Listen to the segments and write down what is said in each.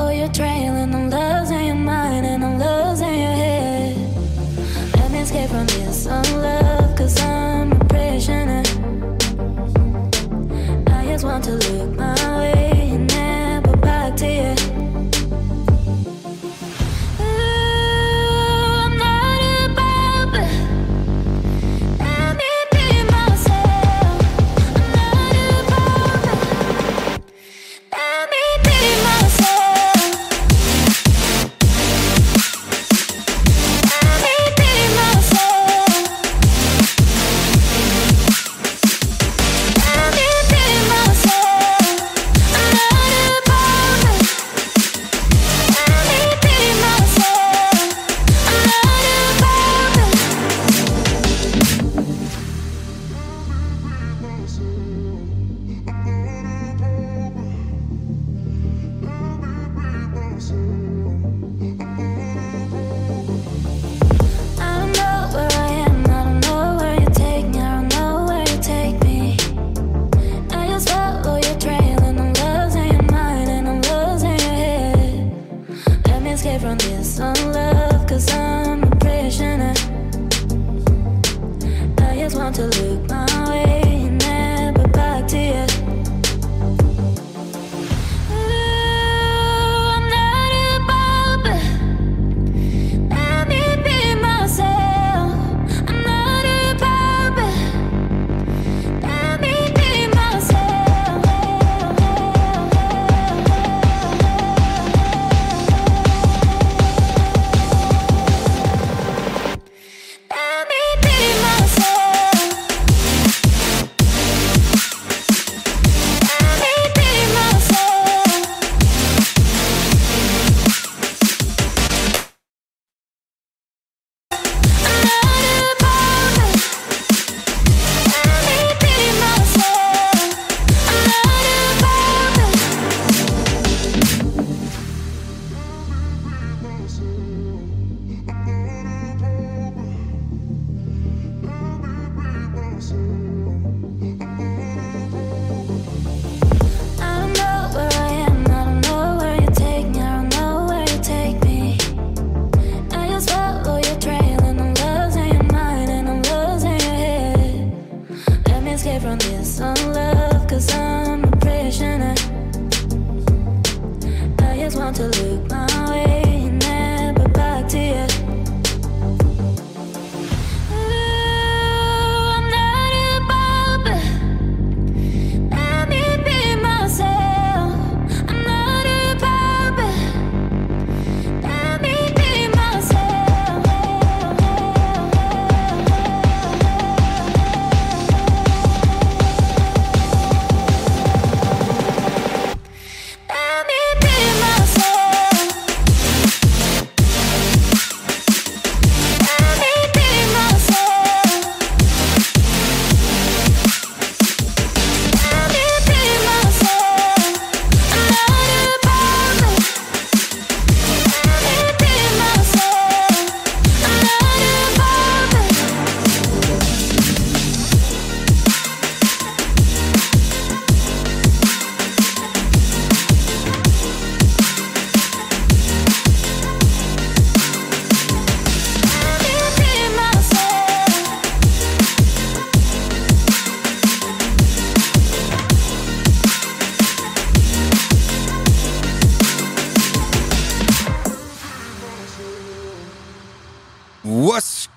follow your trail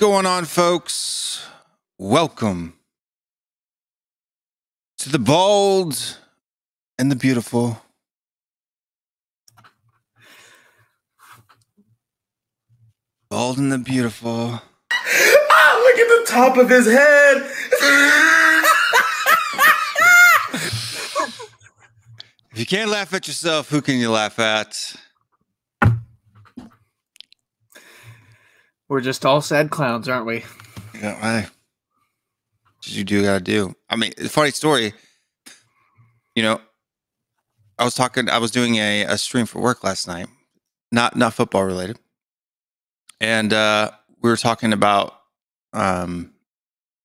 going on, folks? Welcome to the bold and the beautiful. Bold and the beautiful. Ah, look at the top of his head. if you can't laugh at yourself, who can you laugh at? We're just all sad clowns, aren't we? Yeah, I. You do gotta do. I mean, funny story. You know, I was talking. I was doing a, a stream for work last night, not not football related, and uh, we were talking about um,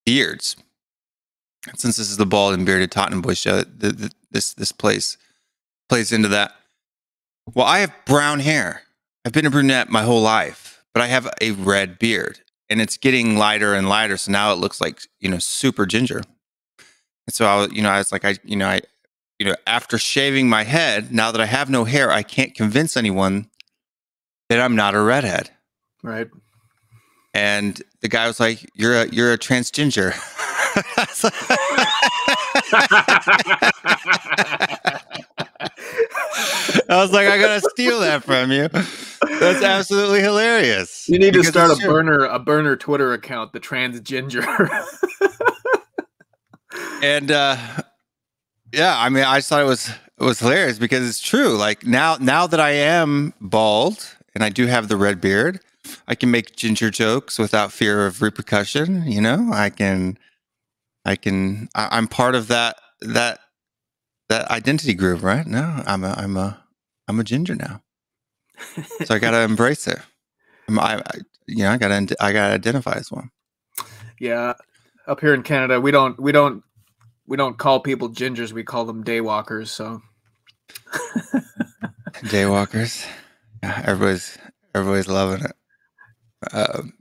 beards. Since this is the bald and bearded Tottenham boy show, the, the, this this place plays into that. Well, I have brown hair. I've been a brunette my whole life but I have a red beard and it's getting lighter and lighter. So now it looks like, you know, super ginger. And so I was, you know, I was like, I, you know, I, you know, after shaving my head, now that I have no hair, I can't convince anyone that I'm not a redhead. Right. And the guy was like, "You're a you're a trans ginger." I was like, I gotta steal that from you. That's absolutely hilarious. You need to start a true. burner a burner Twitter account, the trans ginger. And uh yeah, I mean, I just thought it was it was hilarious because it's true. Like now now that I am bald and I do have the red beard, I can make ginger jokes without fear of repercussion. You know, I can, I can, I, I'm part of that that that identity group, right? No, I'm a I'm a I'm a ginger now, so I gotta embrace it. I'm, I, I you know I gotta I gotta identify as one. yeah. Up here in Canada, we don't we don't we don't call people gingers, we call them daywalkers, so Daywalkers, yeah, everybody's everybody's loving it. Um,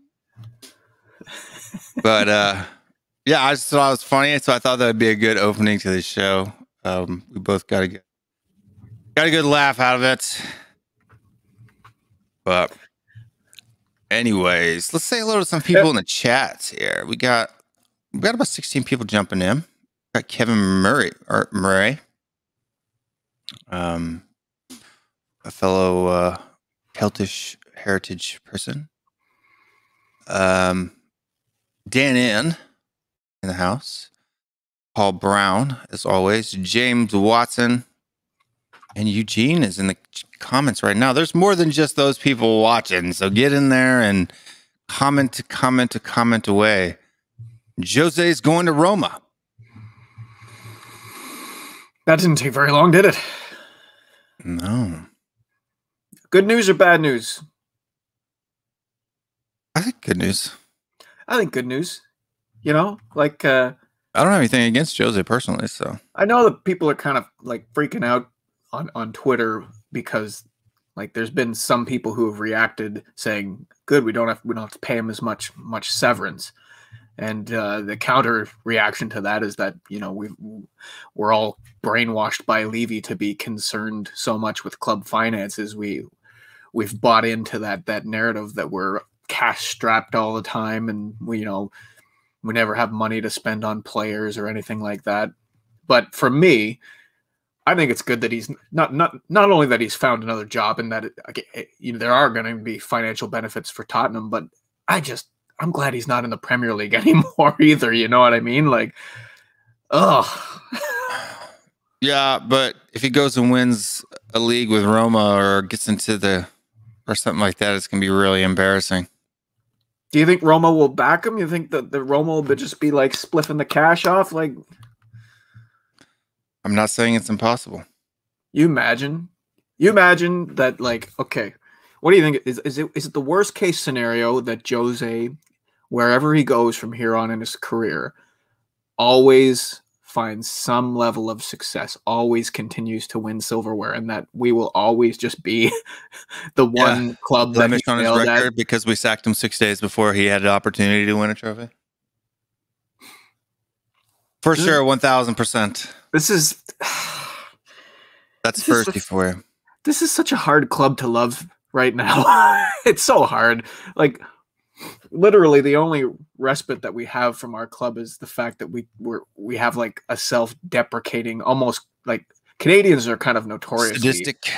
but uh, yeah, I just thought it was funny, so I thought that would be a good opening to the show. Um, we both got a good, got a good laugh out of it. But, anyways, let's say hello to some people in the chats here. We got we got about sixteen people jumping in. got Kevin Murray or Murray, um, a fellow uh, Celtish heritage person. Um, Dan in in the house. Paul Brown, as always. James Watson. And Eugene is in the comments right now. There's more than just those people watching. So get in there and comment to comment to comment away. Jose's going to Roma. that didn't take very long, did it? No. Good news or bad news? I think good news. I think good news. You know, like uh I don't have anything against Jose personally, so I know that people are kind of like freaking out on on Twitter because like there's been some people who have reacted saying, "Good, we don't have we don't have to pay him as much much severance." And uh, the counter reaction to that is that you know we we're all brainwashed by Levy to be concerned so much with club finances. We we've bought into that that narrative that we're cash strapped all the time, and we you know we never have money to spend on players or anything like that. But for me, I think it's good that he's not not not only that he's found another job and that it, okay, eh, you know there are going to be financial benefits for Tottenham, but I just I'm glad he's not in the Premier League anymore either. You know what I mean? Like, oh, yeah. But if he goes and wins a league with Roma or gets into the or something like that, it's gonna be really embarrassing. Do you think Roma will back him? You think that the Roma will just be like spliffing the cash off? Like, I'm not saying it's impossible. you imagine, you imagine that like, okay, what do you think? Is is it is it the worst case scenario that Jose, wherever he goes from here on in his career, always finds some level of success, always continues to win silverware, and that we will always just be the Yeah. one club that he on his failed at? record because we sacked him six days before he had an opportunity to win a trophy. For Mm. sure, one thousand percent. This is That's This is thirsty the- for you. this is such a hard club to love right now. it's so hard. Like literally the only respite that we have from our club is the fact that we we're, we have like a self-deprecating almost like Canadians are kind of notoriously Sadistic.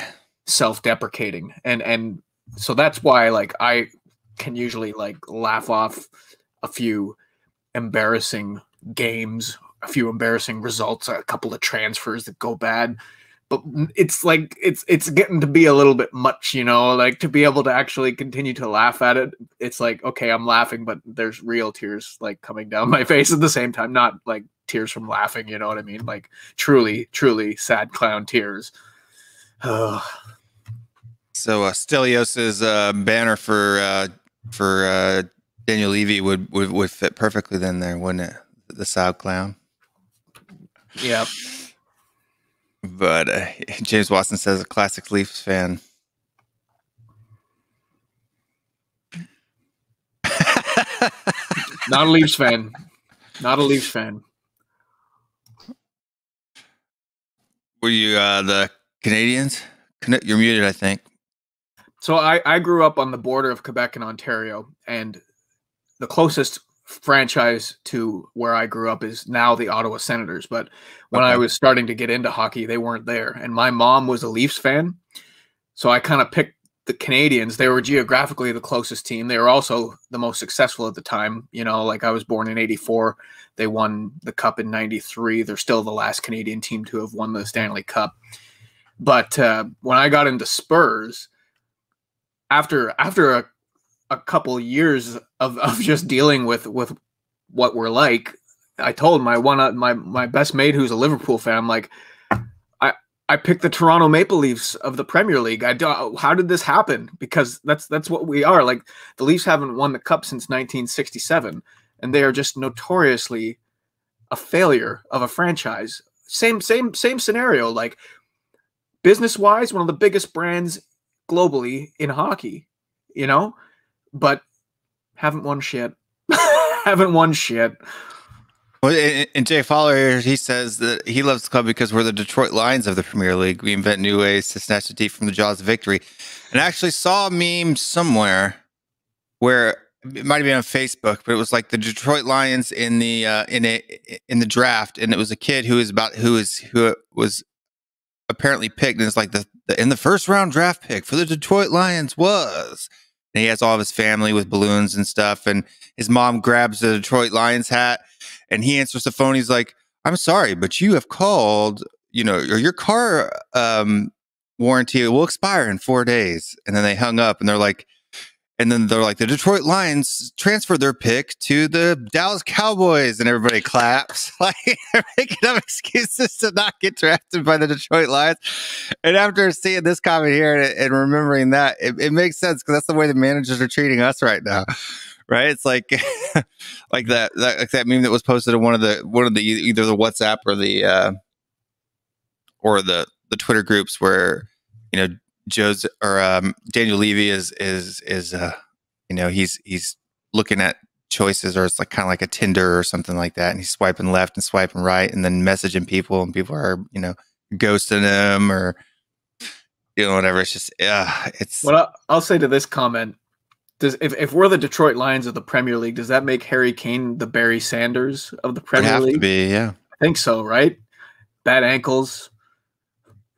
self-deprecating and and so that's why like I can usually like laugh off a few embarrassing games, a few embarrassing results, a couple of transfers that go bad. But it's like it's it's getting to be a little bit much, you know, like to be able to actually continue to laugh at it. It's like, okay, I'm laughing, but there's real tears like coming down my face at the same time, not like tears from laughing, you know what I mean? Like truly, truly sad clown tears. Ugh. So uh, Stelios's uh, banner for uh, for uh, Daniel Levy would, would would fit perfectly then there, wouldn't it? The sad Clown. yeah. But uh, James Watson says a classic Leafs fan. Not a Leafs fan. Not a Leafs fan. Were you uh, the Canadiens? You're muted, I think. So I, I grew up on the border of Quebec and Ontario, and the closest franchise to where I grew up is now the Ottawa Senators. But when I was starting to get into hockey, they weren't there. And my mom was a Leafs fan. So I kind of picked the Canadiens. They were geographically the closest team. They were also the most successful at the time. You know, like I was born in 84. They won the cup in 93. They're still the last Canadian team to have won the Stanley Cup. But uh, when I got into Spurs, after after a, a couple years of, of just dealing with with what we're like, I told my one uh, my my best mate who's a Liverpool fan, I'm like, I I picked the Toronto Maple Leafs of the Premier League. I do, how did this happen? Because that's that's what we are. Like the Leafs haven't won the cup since 1967, and they are just notoriously a failure of a franchise. Same same same scenario. Like business wise, one of the biggest brands globally in hockey, you know, but haven't won shit. haven't won shit. Well, and, Jay Fowler he says that he loves the club because we're the Detroit Lions of the Premier League. We invent new ways to snatch the deep from the jaws of victory. And I actually saw a meme somewhere where it might have been on Facebook, but it was like the Detroit Lions in the uh, in a in the draft, and it was a kid who is about who is who was apparently picked, and it's like the, the in the first round draft pick for the Detroit Lions was. And he has all of his family with balloons and stuff, and his mom grabs the Detroit Lions hat and he answers the phone. He's like, "I'm sorry, but you have called. You know, or your car um, warranty will expire in four days." And then they hung up, and they're like, and then they're like, "The Detroit Lions transferred their pick to the Dallas Cowboys," and everybody claps, like they're making up excuses to not get drafted by the Detroit Lions. And after seeing this comment here and, and remembering that, it, it makes sense because that's the way the managers are treating us right now right? It's like like that, that like that meme that was posted in one of the one of the either the WhatsApp or the uh or the the Twitter groups where you know Joe's or um Daniel Levy is is is uh you know he's he's looking at choices or it's like kind of like a Tinder or something like that and he's swiping left and swiping right and then messaging people and people are you know ghosting him or you know whatever it's just yeah it's What I- I'll say to this comment does if, if we're the Detroit Lions of the Premier League, does that make Harry Kane the Barry Sanders of the Premier have to League? be yeah I think so, right? Bad ankles,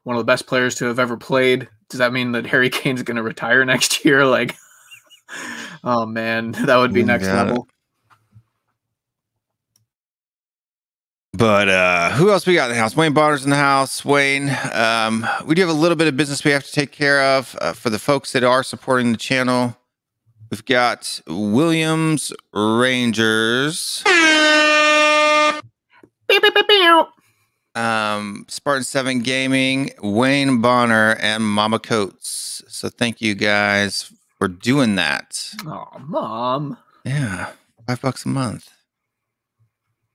one of the best players to have ever played. Does that mean that Harry Kane's going to retire next year? Like, oh man, that would be next yeah. level. But uh who else we got in the house? Wayne Bonner's in the house. Wayne, um, we do have a little bit of business we have to take care of uh, for the folks that are supporting the channel. We've got Williams Rangers, um, Spartan Seven Gaming, Wayne Bonner, and Mama Coates. So thank you guys for doing that. Oh, mom, Yeah, five bucks a month.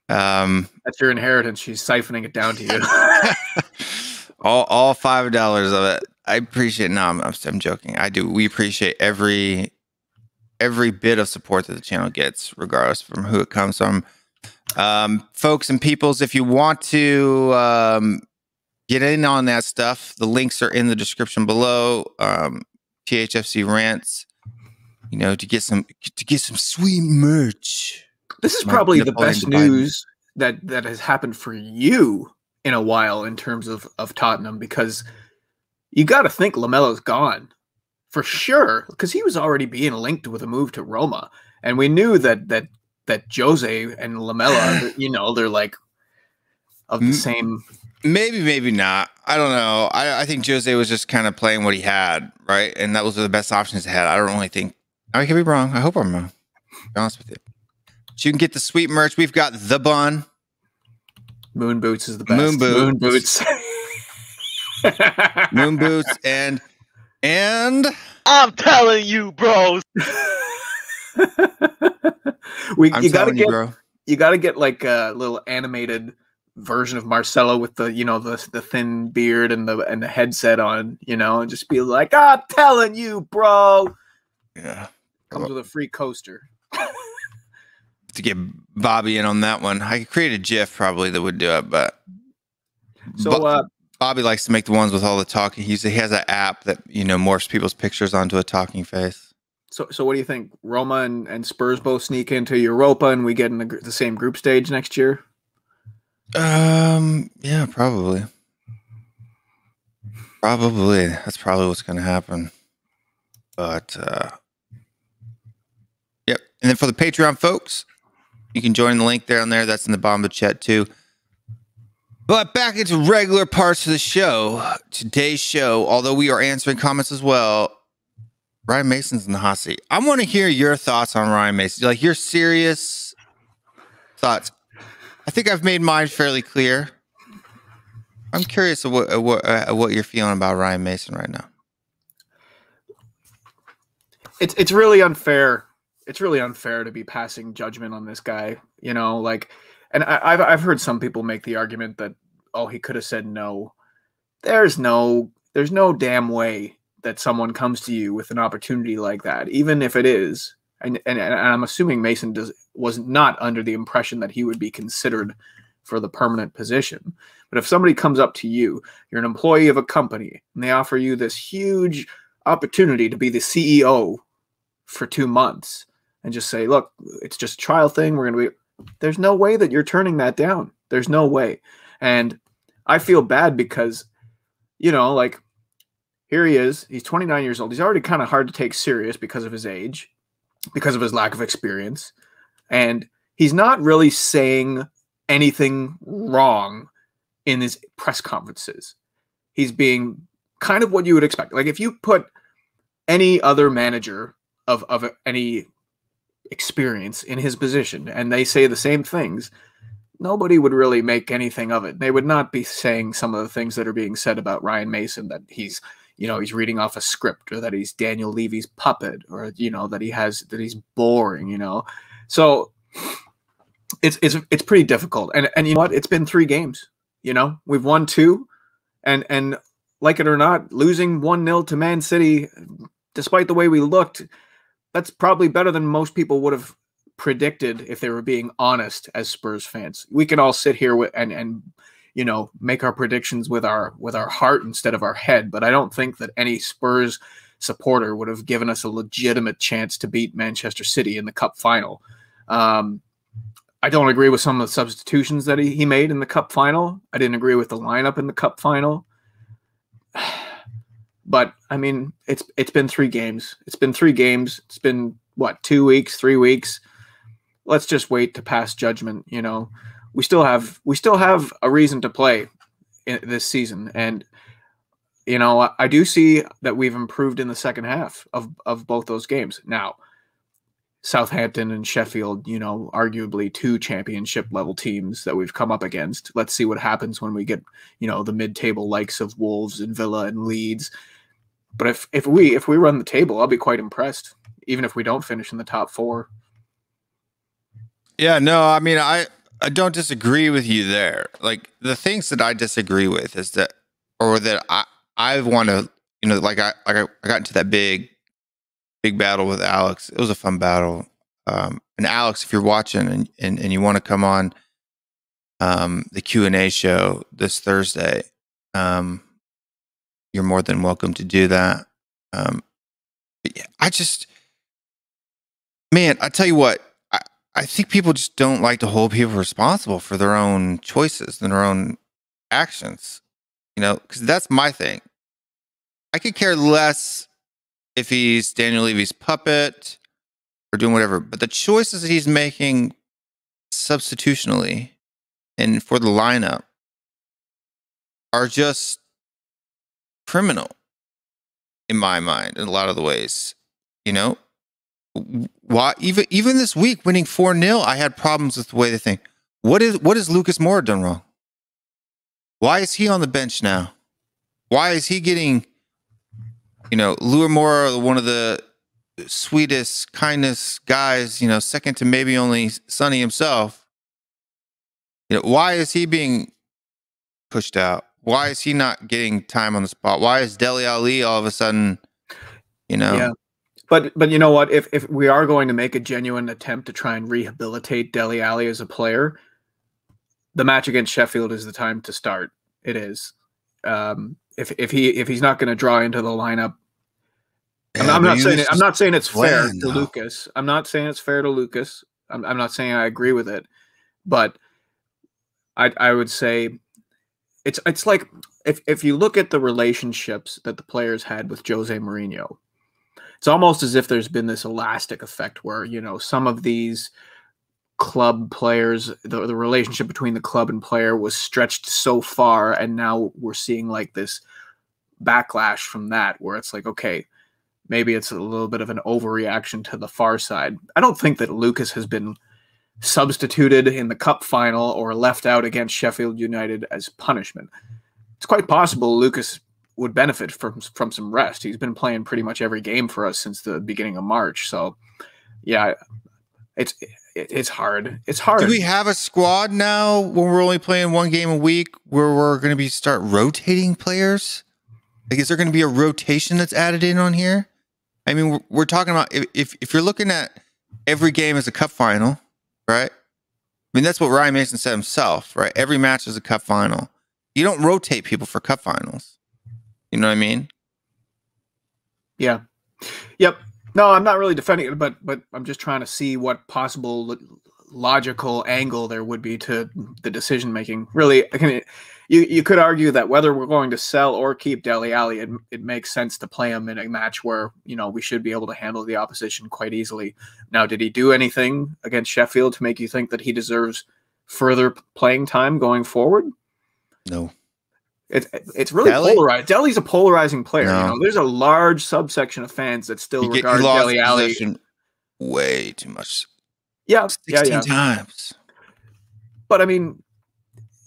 Um, that's your inheritance. She's siphoning it down to you. all all five dollars of it. I appreciate. No, I'm, I'm I'm joking. I do. We appreciate every every bit of support that the channel gets, regardless from who it comes from. Um, folks and peoples, if you want to um, get in on that stuff, the links are in the description below. Um, THFC rants. You know, to get some to get some sweet merch. this is My probably the best Biden. news that that has happened for you in a while in terms of of Tottenham because you got to think Lamela's gone for sure because he was already being linked with a move to Roma, and we knew that that that Jose and Lamela, you know, they're like of the same. Maybe, maybe not. I don't know. I, I think Jose was just kind of playing what he had, right? And that was the best options he had. I don't really think. I could be wrong. I hope I'm wrong. Be honest with you. But you can get the sweet merch. We've got the bun. Moon boots is the best. Moon Moon boots. boots. moon boots and and I'm telling you, bros. we I'm you gotta you, get you got to get like a little animated version of Marcelo with the you know the the thin beard and the and the headset on, you know, and just be like, "I'm telling you, bro." Yeah. Comes with a free coaster. To get Bobby in on that one, I could create a GIF probably that would do it, but So Bo- uh, Bobby likes to make the ones with all the talking. He's, he has an app that you know morphs people's pictures onto a talking face. So so what do you think? Roma and, and Spurs both sneak into Europa, and we get in the, the same group stage next year. Um, yeah, probably. Probably. That's probably what's going to happen. But, uh, yep. And then for the Patreon folks, you can join the link there down there. That's in the bottom of the chat too. But back into regular parts of the show. Today's show, although we are answering comments as well, Ryan Mason's in the hot seat. I want to hear your thoughts on Ryan Mason. Like your serious thoughts. I think I've made mine fairly clear. I'm curious what what, uh, what you're feeling about Ryan Mason right now. it's it's really unfair. It's really unfair to be passing judgment on this guy. You know, like, and I, I've I've heard some people make the argument that oh he could have said no. There's no there's no damn way that someone comes to you with an opportunity like that, even if it is. And and, and I'm assuming Mason does was not under the impression that he would be considered for the permanent position. But if somebody comes up to you, you're an employee of a company, and they offer you this huge opportunity to be the CEO for two months and just say, look, it's just a trial thing. We're going to be, there's no way that you're turning that down. There's no way. And I feel bad because, you know, like here he is. He's 29 years old. He's already kind of hard to take serious because of his age, because of his lack of experience. And he's not really saying anything wrong in his press conferences. He's being kind of what you would expect. Like if you put any other manager of of any experience in his position and they say the same things, nobody would really make anything of it. They would not be saying some of the things that are being said about Ryan Mason that he's you know he's reading off a script or that he's Daniel Levy's puppet or you know that he has that he's boring, you know. So it's it's it's pretty difficult. And and you know what? It's been 3 games. You know, we've won two and and like it or not, losing 1-0 to Man City despite the way we looked, that's probably better than most people would have predicted if they were being honest as Spurs fans. We can all sit here with, and and you know make our predictions with our with our heart instead of our head, but I don't think that any Spurs supporter would have given us a legitimate chance to beat Manchester City in the cup final. Um, I don't agree with some of the substitutions that he, he made in the cup final. I didn't agree with the lineup in the cup final. But I mean, it's it's been three games. It's been three games. It's been what two weeks, three weeks. Let's just wait to pass judgment. You know, we still have we still have a reason to play this season, and you know, I, I do see that we've improved in the second half of of both those games. Now, Southampton and Sheffield, you know, arguably two championship level teams that we've come up against. Let's see what happens when we get, you know, the mid table likes of Wolves and Villa and Leeds. But if if we if we run the table, I'll be quite impressed, even if we don't finish in the top four. Yeah, no, I mean, I I don't disagree with you there. Like the things that I disagree with is that, or that I I want to, you know, like I like I, I got into that big big battle with Alex. It was a fun battle. Um, and Alex, if you're watching and and, and you want to come on um, the Q and A show this Thursday, um, you're more than welcome to do that. Um, but yeah, I just, man, I tell you what, I, think people just don't like to hold people responsible for their own choices and their own actions, you know, because that's my thing. I could care less if he's Daniel Levy's puppet or doing whatever, but the choices that he's making substitutionally and for the lineup are just criminal in my mind in a lot of the ways. You know, why even even this week winning 4-0, I had problems with the way they think. What is what has Lucas Moura done wrong? Why is he on the bench now? Why is he getting you know, Lure Moore, one of the sweetest, kindest guys, you know, second to maybe only Sonny himself. You know, why is he being pushed out? Why is he not getting time on the spot? Why is Dele Alli all of a sudden, you know? Yeah. But but you know what? If if we are going to make a genuine attempt to try and rehabilitate Dele Alli as a player, the match against Sheffield is the time to start. It is. Um, if if he if he's not going to draw into the lineup, I'm, Yeah, I'm not saying it, I'm not saying it's fair to. Lucas. I'm not saying it's fair to Lucas. I'm, I'm not saying I agree with it, but I I would say it's it's like if if you look at the relationships that the players had with Jose Mourinho, it's almost as if there's been this elastic effect where you know some of these club players the, the relationship between the club and player was stretched so far and now we're seeing like this backlash from that where it's like okay maybe it's a little bit of an overreaction to the far side. I don't think that lucas has been substituted in the cup final or left out against sheffield united as punishment. It's quite possible lucas would benefit from from some rest he's been playing pretty much every game for us since the beginning of march so yeah it's it, it's hard it's hard Do we have a squad now when we're only playing one game a week where we're going to be start rotating players? Like, is there going to be a rotation that's added in on here? I mean, we're, we're talking about if, if if you're looking at every game as a cup final, right? I mean, that's what Ryan Mason said himself, right? Every match is a cup final. You don't rotate people for cup finals. You know what I mean? Yeah. Yep. No, I'm not really defending it, but but I'm just trying to see what possible lo- logical angle there would be to the decision making. Really, I can, you you could argue that whether we're going to sell or keep Dele Alli, it, it makes sense to play him in a match where you know we should be able to handle the opposition quite easily. Now, did he do anything against Sheffield to make you think that he deserves further playing time going forward? No. It's it's really Dele? polarized. Dele's a polarizing player. No. You know, there's a large subsection of fans that still he regard Dele Alli. way too much. Yeah, yeah, 16 yeah. times. But I mean,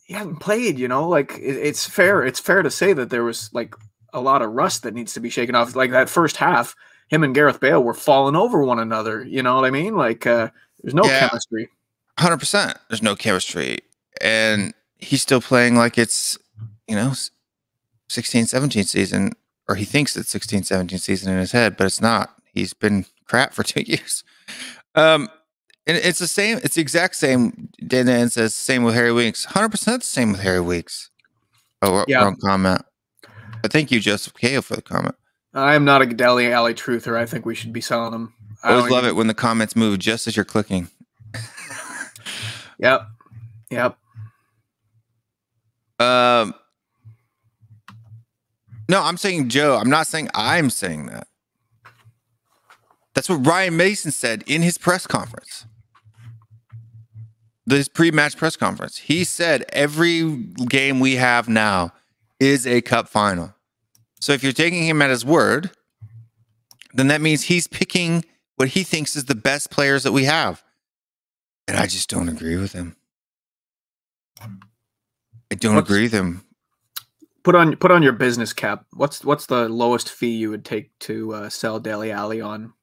he hasn't played. You know, like it, it's fair. It's fair to say that there was like a lot of rust that needs to be shaken off. Like that first half, him and Gareth Bale were falling over one another. You know what I mean? Like uh, there's no Yeah. chemistry. hundred percent. There's no chemistry, and he's still playing like it's you know 16, 17 season, or he thinks it's 16, 17 season in his head, but it's not. He's been crap for two years. Um, and it's the same. It's the exact same. Dan Dan says same with Harry Winks. Hundred percent the same with Harry Winks. Oh, Yeah. wrong comment. But thank you, Joseph Kao, for the comment. I am not a Dele Alli truther. I think we should be selling them. I always love even- it when the comments move just as you're clicking. Yep. Yep. Um, no, I'm saying Joe. I'm not saying I'm saying that. That's what Ryan Mason said in his press conference. This pre-match press conference. He said every game we have now is a cup final. So if you're taking him at his word, then that means he's picking what he thinks is the best players that we have. And I just don't agree with him. I don't What's- agree with him. Put on put on your business cap. What's what's the lowest fee you would take to uh, sell Dele Alli on?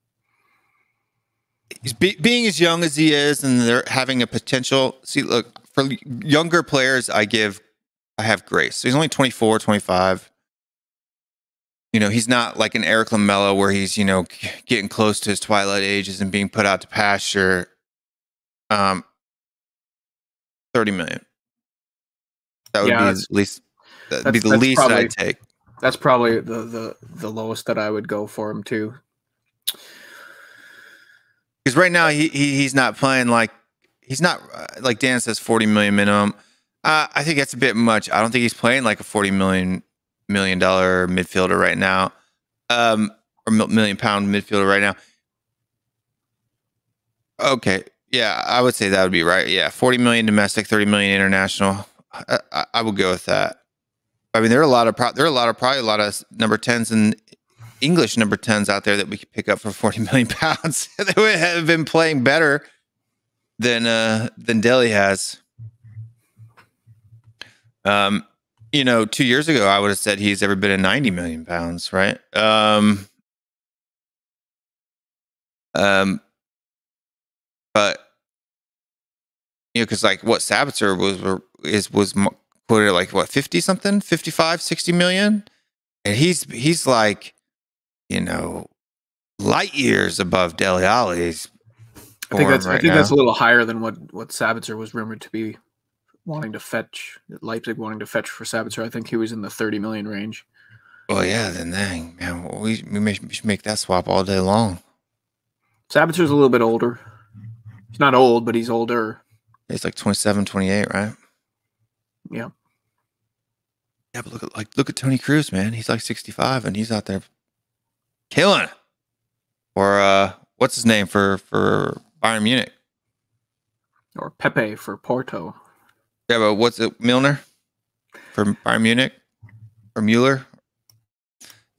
he's be, being as young as he is and they're having a potential see look for younger players i give i have grace so he's only 24 25 you know he's not like an eric Lamela where he's you know getting close to his twilight ages and being put out to pasture um 30 million that would Yeah, be at least that'd be the least probably- i'd take That's probably the the the lowest that I would go for him too. because right now he, he he's not playing like he's not uh, like Dan says forty million minimum. Uh, I think that's a bit much. I don't think he's playing like a forty million million dollar midfielder right now, um, or million pound midfielder right now. Okay, yeah, I would say that would be right. Yeah, forty million domestic, thirty million international. I, I, I would go with that. I mean, there are a lot of pro- there are a lot of probably a lot of number tens and English number 10s out there that we could pick up for 40 million pounds that would have been playing better than uh than Dele has. Um, you know, two years ago I would have said he's ever been at 90 million pounds, right? Um um but you know, because like what Sabitzer was is was quoted like what fifty something, 55, 60 million, and he's he's like, you know, light years above Dele Alli's. I think that's I right think that's a little higher than what what Sabitzer was rumored to be wanting to fetch. Leipzig wanting to fetch for Sabitzer. I think he was in the 30 million range. Well, yeah, then dang, man, we we may, we should make that swap all day long. Sabitzer's a little bit older. He's not old, but he's older. He's like 27, 28, right? Yeah. Yeah, but look at like look at Toni Kroos, man. He's like 65 and he's out there killing. it. Or uh what's his name for for Bayern Munich? Or Pepe for Porto. Yeah, but what's it Milner for Bayern Munich? Or Mueller?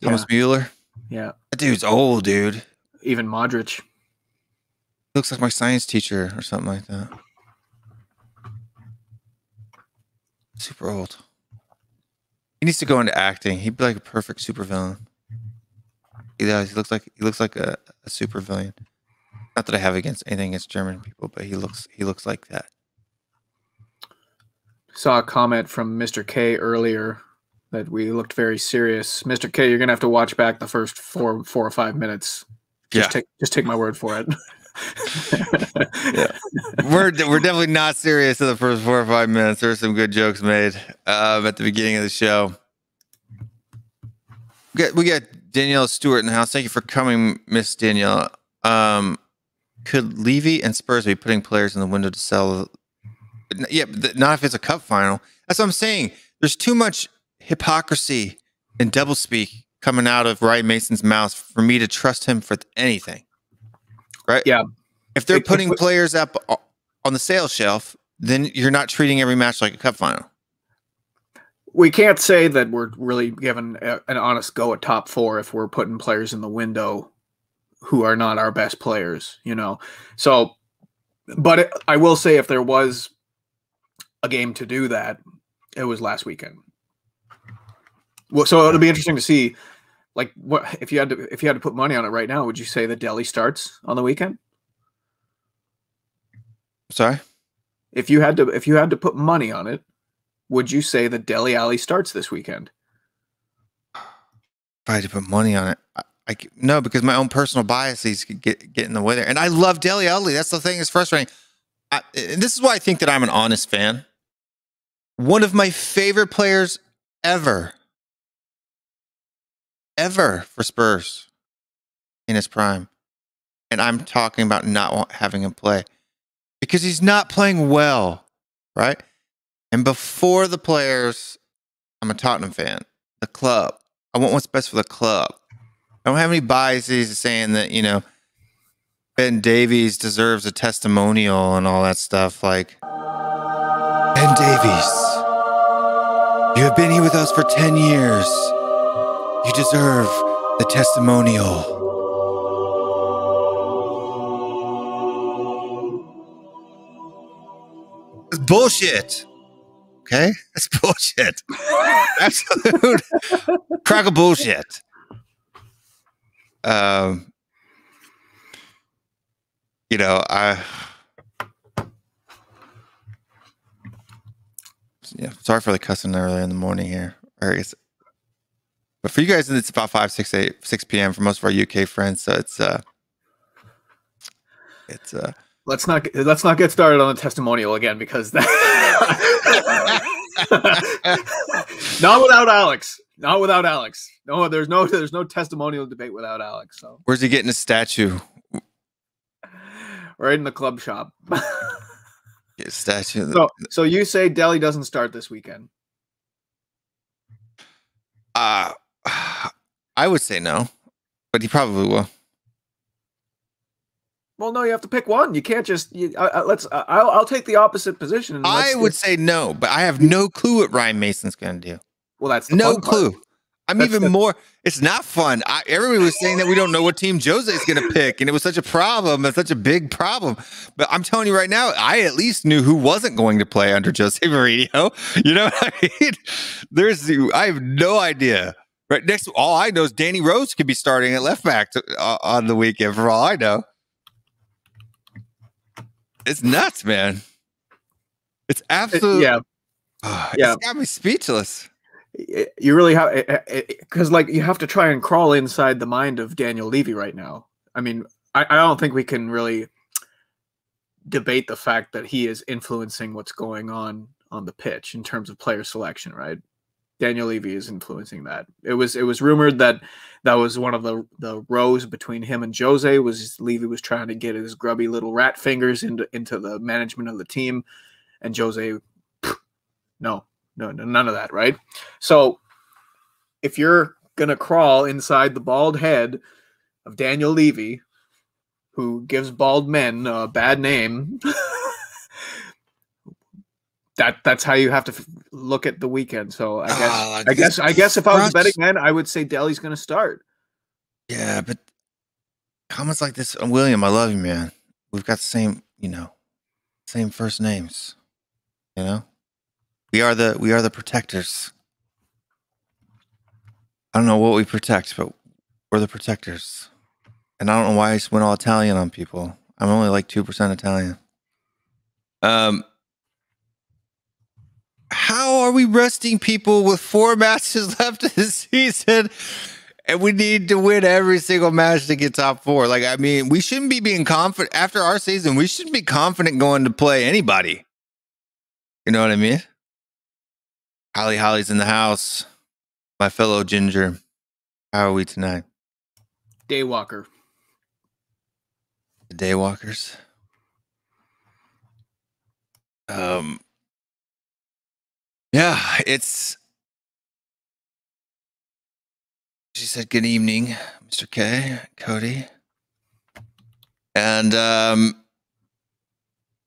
Thomas Mueller? Yeah. That dude's old, dude. Even Modric. Looks like my science teacher or something like that. Super old. He needs to go into acting. He'd be like a perfect supervillain. He does. He looks like he looks like a, a supervillain. Not that I have against anything against German people, but he looks he looks like that. Saw a comment from Mr. K earlier that we looked very serious. Mr. K, you're gonna have to watch back the first four four or five minutes. Just Yeah. take just take my word for it. Yeah. we're we're definitely not serious in the first four or five minutes. There were some good jokes made um, at the beginning of the show. We got, we got Danielle Stewart in the house. Thank you for coming, Miss Danielle. Um, could Levy and Spurs be putting players in the window to sell? Yeah, not if it's a cup final. That's what I'm saying. There's too much hypocrisy and doublespeak coming out of Ryan Mason's mouth for me to trust him for anything. Right? Yeah. If they're It- it putting put- players up on the sales shelf, then you're not treating every match like a cup final. we can't say that we're really giving a, an honest go at top four if we're putting players in the window who are not our best players, you know. So, but it, I will say if there was a game to do that, it was last weekend. Well, so it'll be interesting to see, like, what if you had to if you had to put money on it right now? Would you say the Dele starts on the weekend? Sorry? If you had to if you had to put money on it, would you say the Dele Alli starts this weekend? If I had to put money on it, I no, because my own personal biases get, get in the way there. And I love Dele Alli. That's the thing. It's frustrating. I, and this is why I think that I'm an honest fan. One of my favorite players ever, ever for Spurs in his prime. And I'm talking about not having him play because he's not playing well, right? And before the players, I'm a Tottenham fan. The club. I want what's best for the club. I don't have any biases saying that, you know, Ben Davies deserves a testimonial and all that stuff. Like, Ben Davies, you have been here with us for 10 years. You deserve the testimonial. It's bullshit. Okay? That's bullshit. Absolute crack of bullshit. Um, you know, I. Yeah, sorry for the cussing early in the morning here. Or I guess, but for you guys, it's about five, six, eight, six p.m. for most of our UK friends. So it's uh, it's uh, Let's not get- let's not get started on the testimonial again because that not without Alex. Not without Alex. No, there's no there's no testimonial debate without Alex. So where's he getting a statue? right in the club shop. Get statue. so so you say Dele doesn't start this weekend. Uh, I would say no, but he probably will. Well, no, you have to pick one. You can't just. You, uh, let's. Uh, I'll, I'll take the opposite position. I would say no, but I have no clue what Ryan Mason's going to do. Well, that's No fun part. clue. I'm That's even the- more. It's not fun. I, everybody was saying that we don't know what team Jose is going to pick, and it was such a problem and such a big problem. But I'm telling you right now, I at least knew who wasn't going to play under Jose Mourinho. You know what I mean? There's, I have no idea. Right next, all I know is Danny Rose could be starting at left back to, uh, on the weekend. For all I know, it's nuts, man. It's absolutely yeah, yeah. It's got me speechless. you really have eh, eh, eh, because like you have to try and crawl inside the mind of Daniel Levy right now. I mean, I, I don't think we can really debate the fact that he is influencing what's going on on the pitch in terms of player selection, right? Daniel Levy is influencing that. It was it was rumored that that was one of the the rows between him and Jose was Levy was trying to get his grubby little rat fingers into into the management of the team, and Jose, no, no, no, none of that, right? So if you're gonna crawl inside the bald head of Daniel Levy, who gives bald men a bad name, that that's how you have to f- look at the weekend. So I guess Ah, I guess I guess if I was a betting man, I would say Dele's gonna start. Yeah, but comments like this, uh, William, I love you, man. We've got the same, you know, same first names. You know, we are the we are the protectors. I don't know what we protect, but we're the protectors. And I don't know why I just went all Italian on people. I'm only like two percent Italian. Um, how are we resting people with four matches left in the season? and we need to win every single match to get top four. Like, I mean, we shouldn't be being confident after our season. We shouldn't be confident going to play anybody. You know what I mean? Holly Holly's in the house. My fellow Ginger. How are we tonight? Daywalker. The Daywalkers. Um. Yeah, it's. She said, "Good evening, Mr. K, Cody." And um,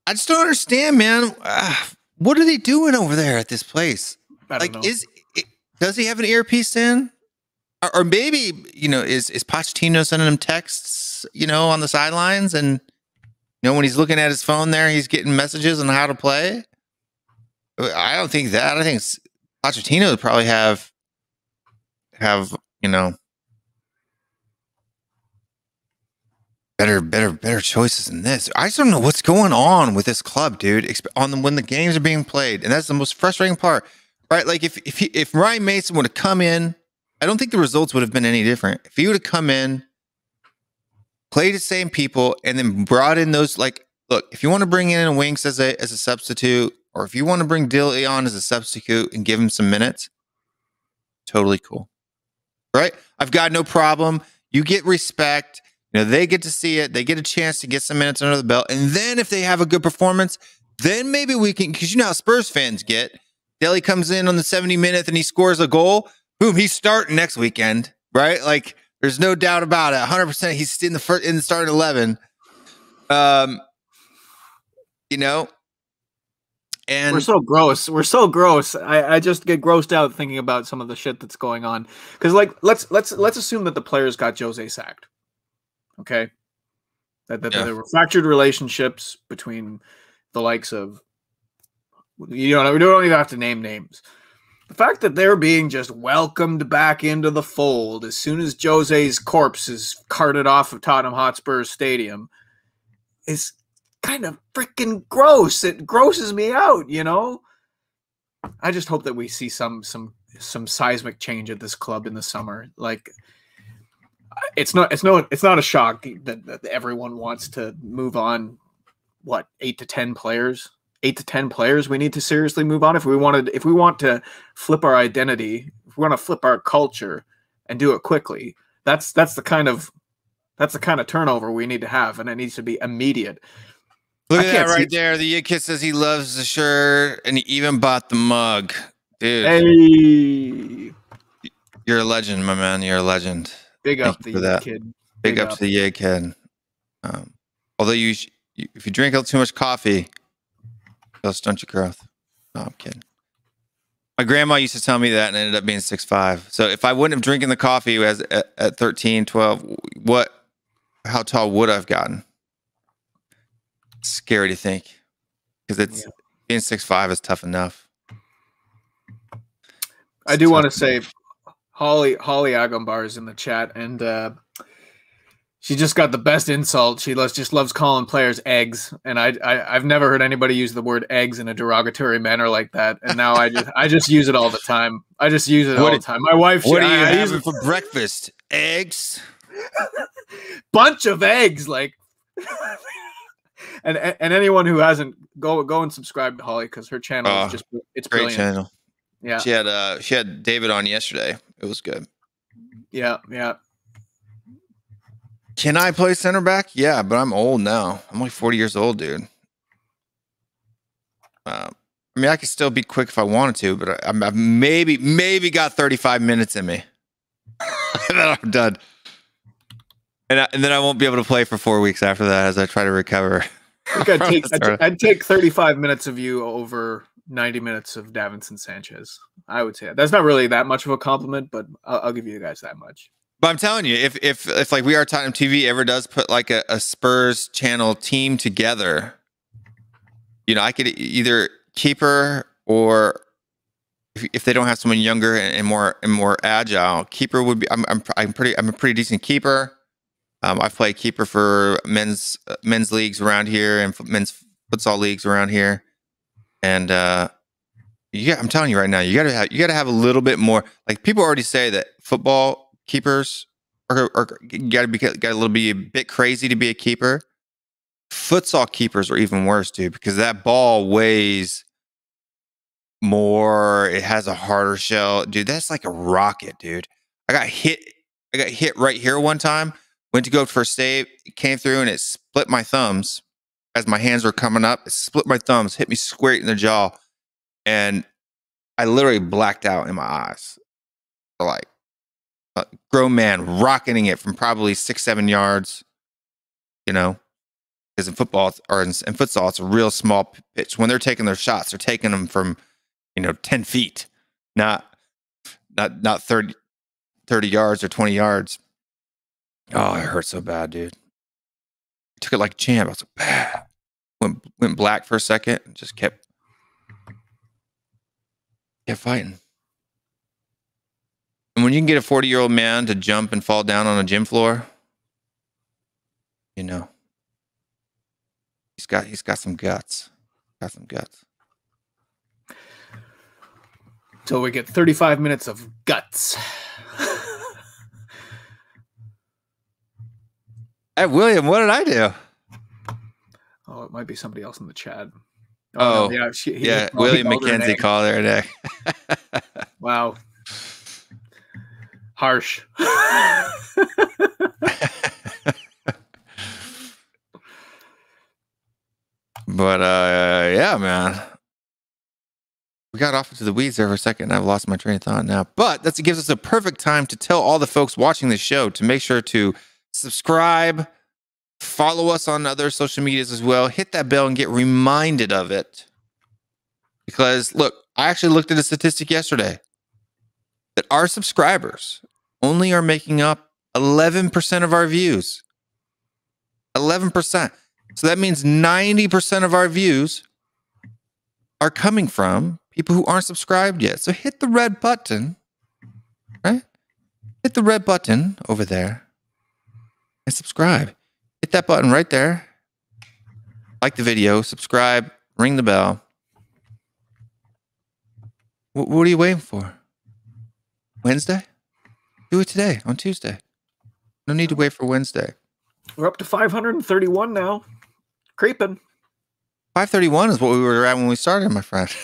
I just don't understand, man. Uh, what are they doing over there at this place? Like know. is it, does he have an earpiece in or, or maybe you know is is Pochettino sending him texts you know on the sidelines and you know when he's looking at his phone there he's getting messages on how to play Uh, I don't think that I think Pochettino would probably have have you know better better better choices than this I just don't know what's going on with this club dude on the, when the games are being played and that's the most frustrating part right? Like if if he, if Ryan Mason would have come in, I don't think the results would have been any different. If he would have come in, played the same people, and then brought in those like, look, if you want to bring in a Winks as a as a substitute, or if you want to bring Dele on as a substitute and give him some minutes, totally cool, right? I've got no problem. You get respect. You know, they get to see it. They get a chance to get some minutes under the belt, and then if they have a good performance, then maybe we can. Because you know how Spurs fans get. Dele comes in on the 70 minute and he scores a goal. Boom, he's starting next weekend, right? Like there's no doubt about it. 100% he's in the first in the starting 11. Um you know, and We're so gross. We're so gross. I, I just get grossed out thinking about some of the shit that's going on. Because like let's let's let's assume that the players got Jose sacked. Okay. That, that Yeah. there were fractured relationships between the likes of you know, we don't even have to name names. The fact that they're being just welcomed back into the fold as soon as Jose's corpse is carted off of Tottenham Hotspur Stadium is kind of freaking gross. It grosses me out, you know. I just hope that we see some some some seismic change at this club in the summer. Like it's not it's no it's not a shock that, that everyone wants to move on what, 8 to 10 players? 8 to 10 players we need to seriously move on if we wanted if we want to flip our identity, if we want to flip our culture and do it quickly. That's that's the kind of that's the kind of turnover we need to have and it needs to be immediate. Look at that can't see- right there. The kid says he loves the shirt and he even bought the mug. Dude, Hey, you're a legend, my man. You're a legend. big Thank up the for that. kid. Big, Big up, up. to the Yid kid. Um, although you, sh- you, if you drink too much coffee, it'll stunt your growth. No, I'm kidding. My grandma used to tell me that and ended up being six five. So if I wouldn't have drinking the coffee as at, at 13, 12, what, how tall would I have gotten? Scary to think because it's Yeah. being six five is tough enough. I do want to say. Holly Holly Agumbar is in the chat and uh She just got the best insult. She loves, just loves calling players eggs, and I, I I've never heard anybody use the word eggs in a derogatory manner like that. And now I just I just use it all the time. I just use it What all did- the time. My wife, What she, are you I, I use having a for breakfast? Eggs. bunch of eggs, like. and and anyone who hasn't go go and subscribe to Holly because her channel Oh, is just it's Great brilliant. channel. Yeah, She had uh she had David on yesterday. It was good. yeah, yeah. Can I play center back? Yeah, but I'm old now. I'm like 40 years old, dude. Uh, I mean, I could still be quick if I wanted to, but I, I'm I've maybe maybe got 35 minutes in me. then I'm done. And, I, and then I won't be able to play for four weeks after that as I try to recover. I'd take I'd, I'd take 35 minutes of you over 90 minutes of Davinson Sanchez. I would say that. that's not really that much of a compliment, but I'll, I'll give you guys that much. But I'm telling you, if if if like We Are Tottenham TV ever does put like a, a Spurs channel team together, you know, I could either keeper or if, if they don't have someone younger and, and more and more agile, keeper would be. I'm I'm I'm pretty I'm a pretty decent keeper. Um, I've played keeper for men's uh, men's leagues around here and men's futsal leagues around here, and uh, yeah, I'm telling you right now, you gotta have you gotta have a little bit more. Like people already say that football keepers are, are gotta be got a little be a bit crazy to be a keeper. Futsal keepers are even worse, dude, because that ball weighs more. It has a harder shell, dude. That's like a rocket, dude. I got hit. I got hit right here one time. Went to go for a save, it came through, and it split my thumbs as my hands were coming up. It split my thumbs, hit me square in the jaw, and I literally blacked out in my eyes. Like a grown man rocketing it from probably six, seven yards. You know, because in football or in, in futsal, it's a real small pitch. When they're taking their shots, they're taking them from, you know, ten feet, not not not 30, 30 yards or twenty yards. Oh, it hurt so bad, dude. Took it like a champ. I was like, bah. went went black for a second, and just kept kept fighting. And when you can get a 40 year old man to jump and fall down on a gym floor, you know, he's got he's got some guts. Got some guts. So we get 35 minutes of guts. Hey, William, what did I do? oh, it might be somebody else in the chat. Oh, no, yeah, she, he- Yeah, oh, William called her an McKenzie called her today. Wow. Harsh. But uh, yeah, man. We got off into the weeds there for a second, and I've lost my train of thought now. But that gives us a perfect time to tell all the folks watching the show to make sure to subscribe, follow us on other social medias as well, hit that bell and get reminded of it. Because look, I actually looked at a statistic yesterday that our subscribers only are making up 11% of our views. 11%. So that means 90% of our views are coming from people who aren't subscribed yet. So hit the red button, right? Hit the red button over there and subscribe. Hit that button right there. Like the video, subscribe, ring the bell. Wh- what are you waiting for? Wednesday? Do it today on Tuesday. No need to wait for Wednesday. We're up to 531 now. Creeping. 531 is what we were at when we started, my friend.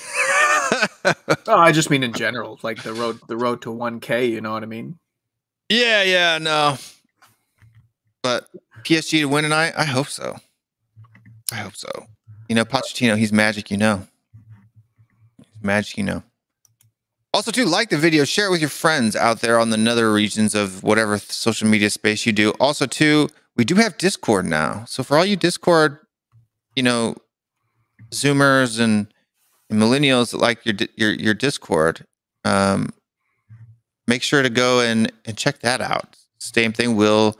Oh, I just mean in general, like the road the road to 1K, you know what I mean? yeah, yeah, no. But PSG to win tonight? I hope so. I hope so. You know, Pochettino, he's magic, you know. He's magic, you know. Also, too, like the video, share it with your friends out there on the nether regions of whatever social media space you do. Also, too, we do have Discord now. So for all you Discord, you know, Zoomers and, and millennials that like your your your Discord, um, make sure to go and and check that out. Same thing, Will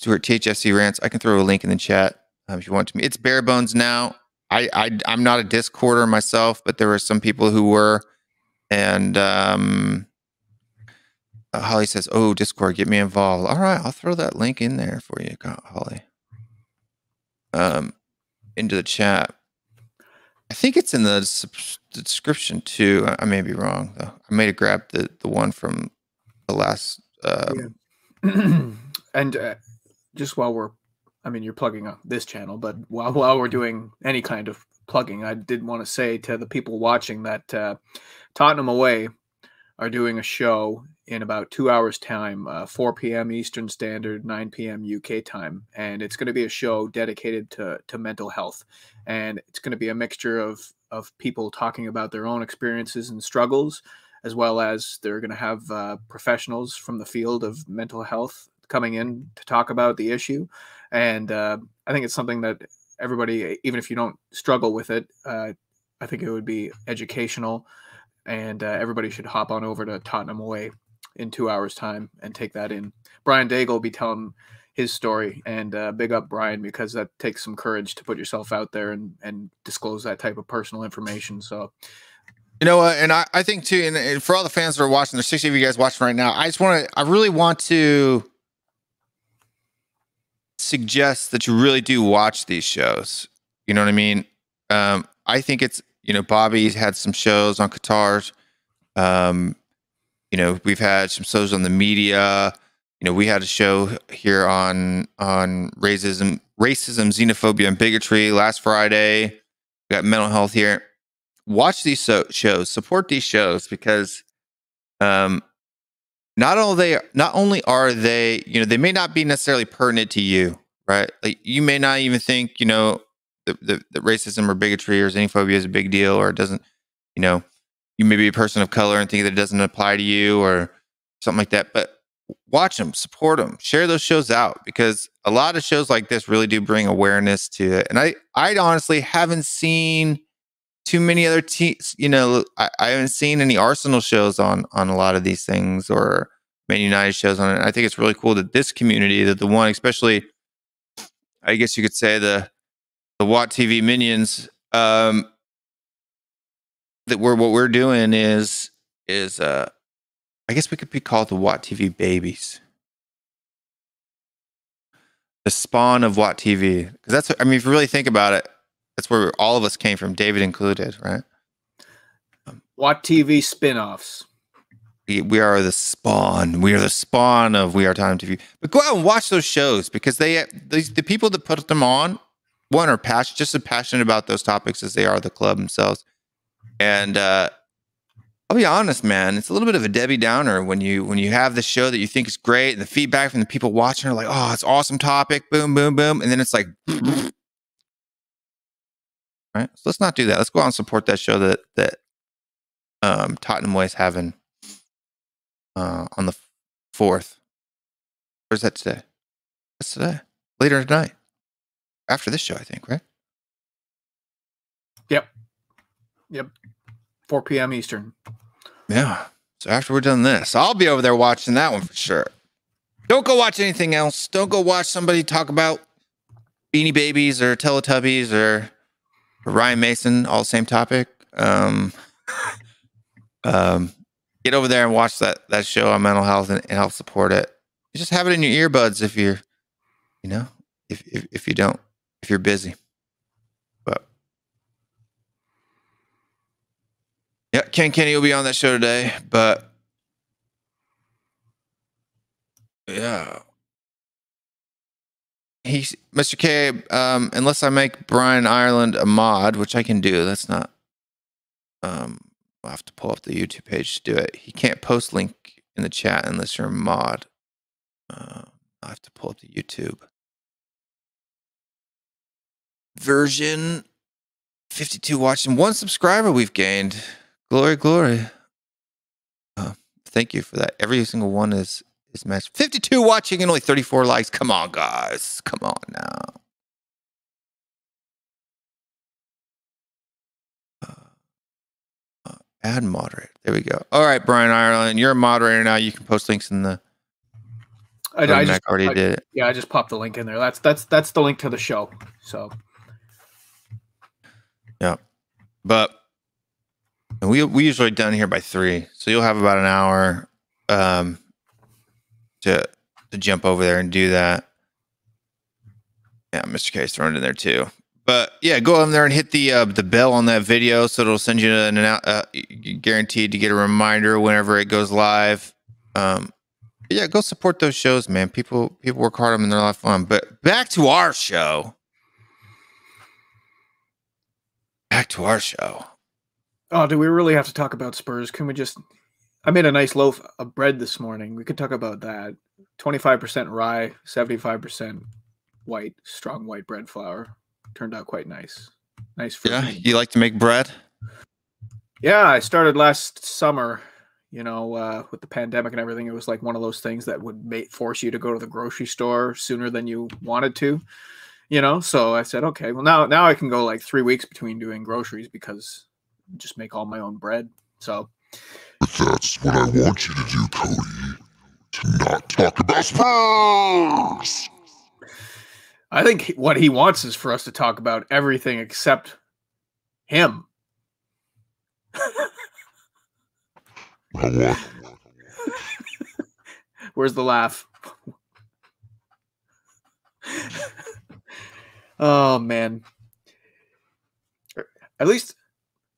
Stewart THFC rants. I can throw a link in the chat um, if you want to. It's bare bones now. I, I I'm not a Discorder myself, but there were some people who were, and um, Holly says, "Oh, Discord, get me involved." All right, I'll throw that link in there for you, Holly. Um, into the chat. I think it's in the description too. I, I may be wrong though. I may have grabbed the the one from the last. Um, Yeah. and uh, just while we're, I mean, you're plugging up this channel, but while while we're doing any kind of plugging, I did want to say to the people watching that uh, Tottenham Away are doing a show in about two hours' time, uh, 4 p.m. Eastern Standard, 9 p.m. UK time, and it's going to be a show dedicated to to mental health, and it's going to be a mixture of of people talking about their own experiences and struggles, as well as they're going to have uh, professionals from the field of mental health coming in to talk about the issue, and uh, I think it's something that everybody, even if you don't struggle with it, uh, I think it would be educational, and uh, everybody should hop on over to Tottenham Away in two hours' time and take that in. Brian Daigle will be telling his story, and uh, big up Brian because that takes some courage to put yourself out there and and disclose that type of personal information. So You know what? And I, I think too, and, and for all the fans that are watching, there's 60 of you guys watching right now. I just want to, I really want to suggest that you really do watch these shows. You know what I mean? Um, I think it's, you know, Bobby's had some shows on Qatar's. Um, you know, we've had some shows on the media. You know, we had a show here on on racism, racism, xenophobia, and bigotry last Friday. We got mental health here watch these so- shows, support these shows because um not all they not only are they, you know, they may not be necessarily pertinent to you, right? Like you may not even think, you know, the, the, the racism or bigotry or xenophobia is a big deal or it doesn't, you know, you may be a person of color and think that it doesn't apply to you or something like that. But watch them, support them, share those shows out because a lot of shows like this really do bring awareness to it. And I, I honestly haven't seen too many other teams. You know, I, I haven't seen any Arsenal shows on on a lot of these things or Man United shows on it. I think it's really cool that this community, that the one, especially, I guess you could say the the WAT TV minions, um, that we're what we're doing is is uh, I guess we could be called the WAT TV babies. The spawn of WAT TV, because that's I mean, if you really think about it, that's where all of us came from, David included, right? WAT TV spin-offs. We, are the spawn. We are the spawn of We Are Time TV. But go out and watch those shows because they, these, the people that put them on, one are passionate, just as passionate about those topics as they are the club themselves. And uh, I'll be honest, man, it's a little bit of a Debbie Downer when you when you have the show that you think is great, and the feedback from the people watching are like, "Oh, it's awesome topic, boom, boom, boom," and then it's like, right? So let's not do that. Let's go out and support that show that that um, Tottenham Away's having uh, on the fourth. Where's that today? That's today. Later tonight. After this show, I think, right? Yep. Yep. 4 p.m. Eastern. Yeah. So after we're done this, I'll be over there watching that one for sure. Don't go watch anything else. Don't go watch somebody talk about Beanie Babies or Teletubbies or Ryan Mason, all the same topic. Um, um, get over there and watch that that show on mental health and, and help support it. Just have it in your earbuds if you're, you know, if if, if you don't, if you're busy. But yeah, Ken Kenny will be on that show today. But yeah, he's Mr. K. Um, unless I make Brian Ireland a mod, which I can do, that's not. Um, I'll have to pull up the YouTube page to do it. He can't post link in the chat unless you're a mod. Uh, I'll have to pull up the YouTube version. 52 watching, one subscriber we've gained. Glory, glory. Uh, thank you for that. Every single one is is matched. 52 watching and only 34 likes. Come on, guys. Come on now. Add moderator. There we go. All right, Brian Ireland, you're a moderator now. You can post links in the. I, I just, already I- did it. Yeah, I just popped the link in there. That's that's that's the link to the show. So Yeah, But we we usually done here by three, so you'll have about an hour. Um, to to jump over there and do that. Yeah, Mr. K's thrown it in there too. But yeah, go in there and hit the uh, the bell on that video, so it'll send you an uh, guaranteed to get a reminder whenever it goes live. Um, yeah, go support those shows, man. People people work hard on them and they're a lot of fun. But back to our show. Back to our show. Oh, do we really have to talk about Spurs? Can we just? I made a nice loaf of bread this morning. We could talk about that. Twenty-five percent rye, seventy-five percent white, strong white bread flour. Turned out quite nice. Nice for Yeah, you like to make bread? Yeah, I started last summer. You know, uh, with the pandemic and everything, it was like one of those things that would make, force you to go to the grocery store sooner than you wanted to. You know, so I said, okay, well now now I can go like three weeks between doing groceries because I just make all my own bread. So But that's what I want you to do, Cody. To not talk about Spurs! I think what he wants is for us to talk about everything except him. Where's the laugh? oh man. At least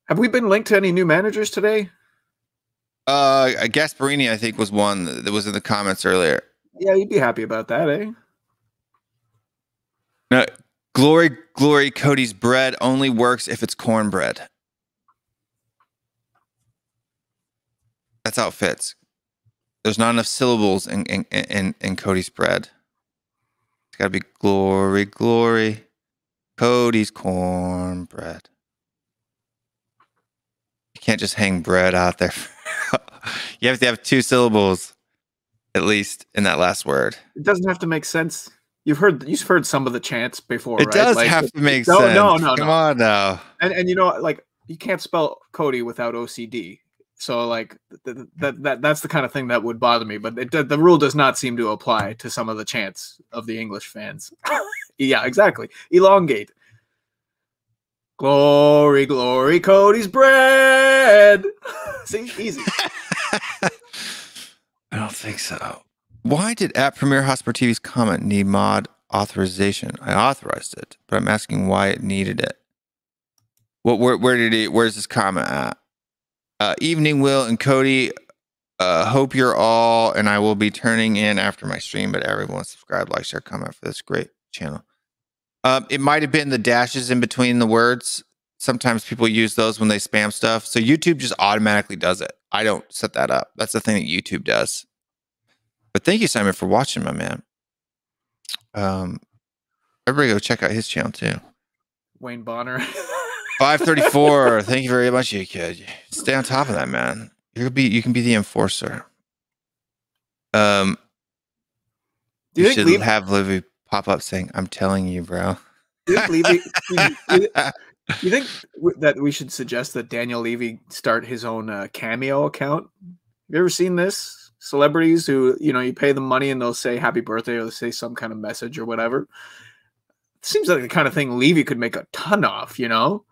have we been linked to any new managers today? Uh, Gasperini, I think, was one that was in the comments earlier. Yeah, you'd be happy about that, eh? No, glory, glory. Cody's bread only works if it's cornbread. That's how it fits. There's not enough syllables in in in, in Cody's bread. It's got to be glory, glory. Cody's cornbread. You can't just hang bread out there. you have to have two syllables, at least in that last word. It doesn't have to make sense. You've heard you've heard some of the chants before, It right? does Like, have to make no, sense. No, no, no. Come no. on now. And and you know like you can't spell Cody without OCD. So like th- th- that that that's the kind of thing that would bother me. But it, the, the rule does not seem to apply to some of the chants of the English fans. yeah, exactly. Elongate. Glory, glory, Cody's bread. See, easy. I don't think so. Why did at Premier Hotspur TV's comment need mod authorization? I authorized it, but I'm asking why it needed it. What? Where? Where did he? Where's this comment at? Uh, evening, Will and Cody. Uh, hope you're all, and I will be turning in after my stream. But everyone, subscribe, like, share, comment for this great channel. Um, it might have been the dashes in between the words. Sometimes people use those when they spam stuff. So YouTube just automatically does it. I don't set that up. That's the thing that YouTube does. But thank you, Simon, for watching, my man. Um, everybody go check out his channel too. Wayne Bonner. 534. thank you very much, you kid. Stay on top of that, man. You can be you can be the enforcer. Um, Do you, you think should Levy, have Levy pop up saying, "I'm telling you, bro." do you think Levy, do You think that we should suggest that Daniel Levy start his own uh, cameo account? Have you ever seen this? Celebrities who, you know, you pay them money and they'll say happy birthday or they'll say some kind of message or whatever. seems like the kind of thing Levy could make a ton of, you know?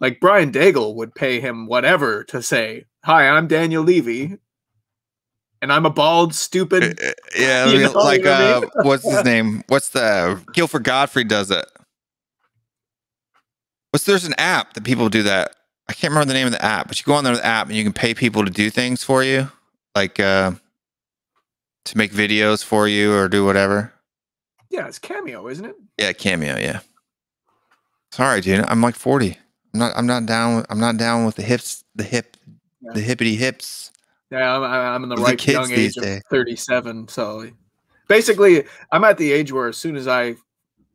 Like Brian Daigle would pay him whatever to say, Hi, I'm Daniel Levy. And I'm a bald, stupid. Uh, yeah, You I mean, know like what I uh, mean? what's his name? What's the Gilbert Gottfried does it? What's there's an app that people do that. I can't remember the name of the app, but you go on there with the app and you can pay people to do things for you, like uh, to make videos for you or do whatever. Yeah, it's cameo, isn't it? Yeah, cameo. Yeah. Sorry, dude. I'm like 40. I'm not. I'm not down. With, I'm not down with the hips. The hip. The hippity hips. Yeah, I'm, I'm in the right young age of days. 37. So basically, I'm at the age where as soon as I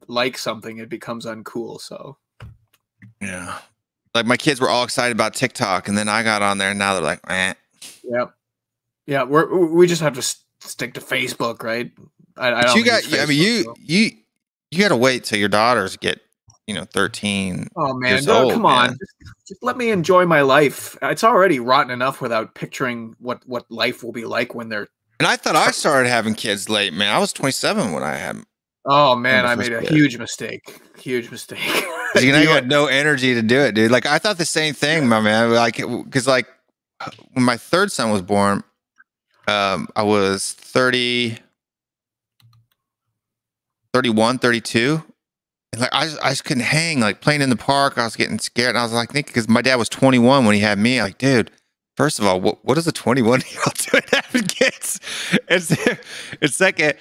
like something, it becomes uncool. So Yeah. Like my kids were all excited about TikTok, and then I got on there, and now they're like, eh. yeah, yeah, we're we just have to stick to Facebook, right? I, I don't you got. I mean, you you you got to wait till your daughters get, you know, 13. Oh man, no, old, come on, just, just let me enjoy my life. It's already rotten enough without picturing what what life will be like when they're. And I thought I started having kids late, man. I was 27 when I had. Oh man, I made a kid. huge mistake. Huge mistake. You know, You- had no energy to do it, dude. Like I thought the same thing, my man. Like, because like when my third son was born, um, I was 30. 31, 32. And like I just, I just couldn't hang. Like playing in the park, I was getting scared. And I was like thinking because my dad was 21 when he had me. Like, dude, first of all, what, is a 21 year old doing having kids? And, and second,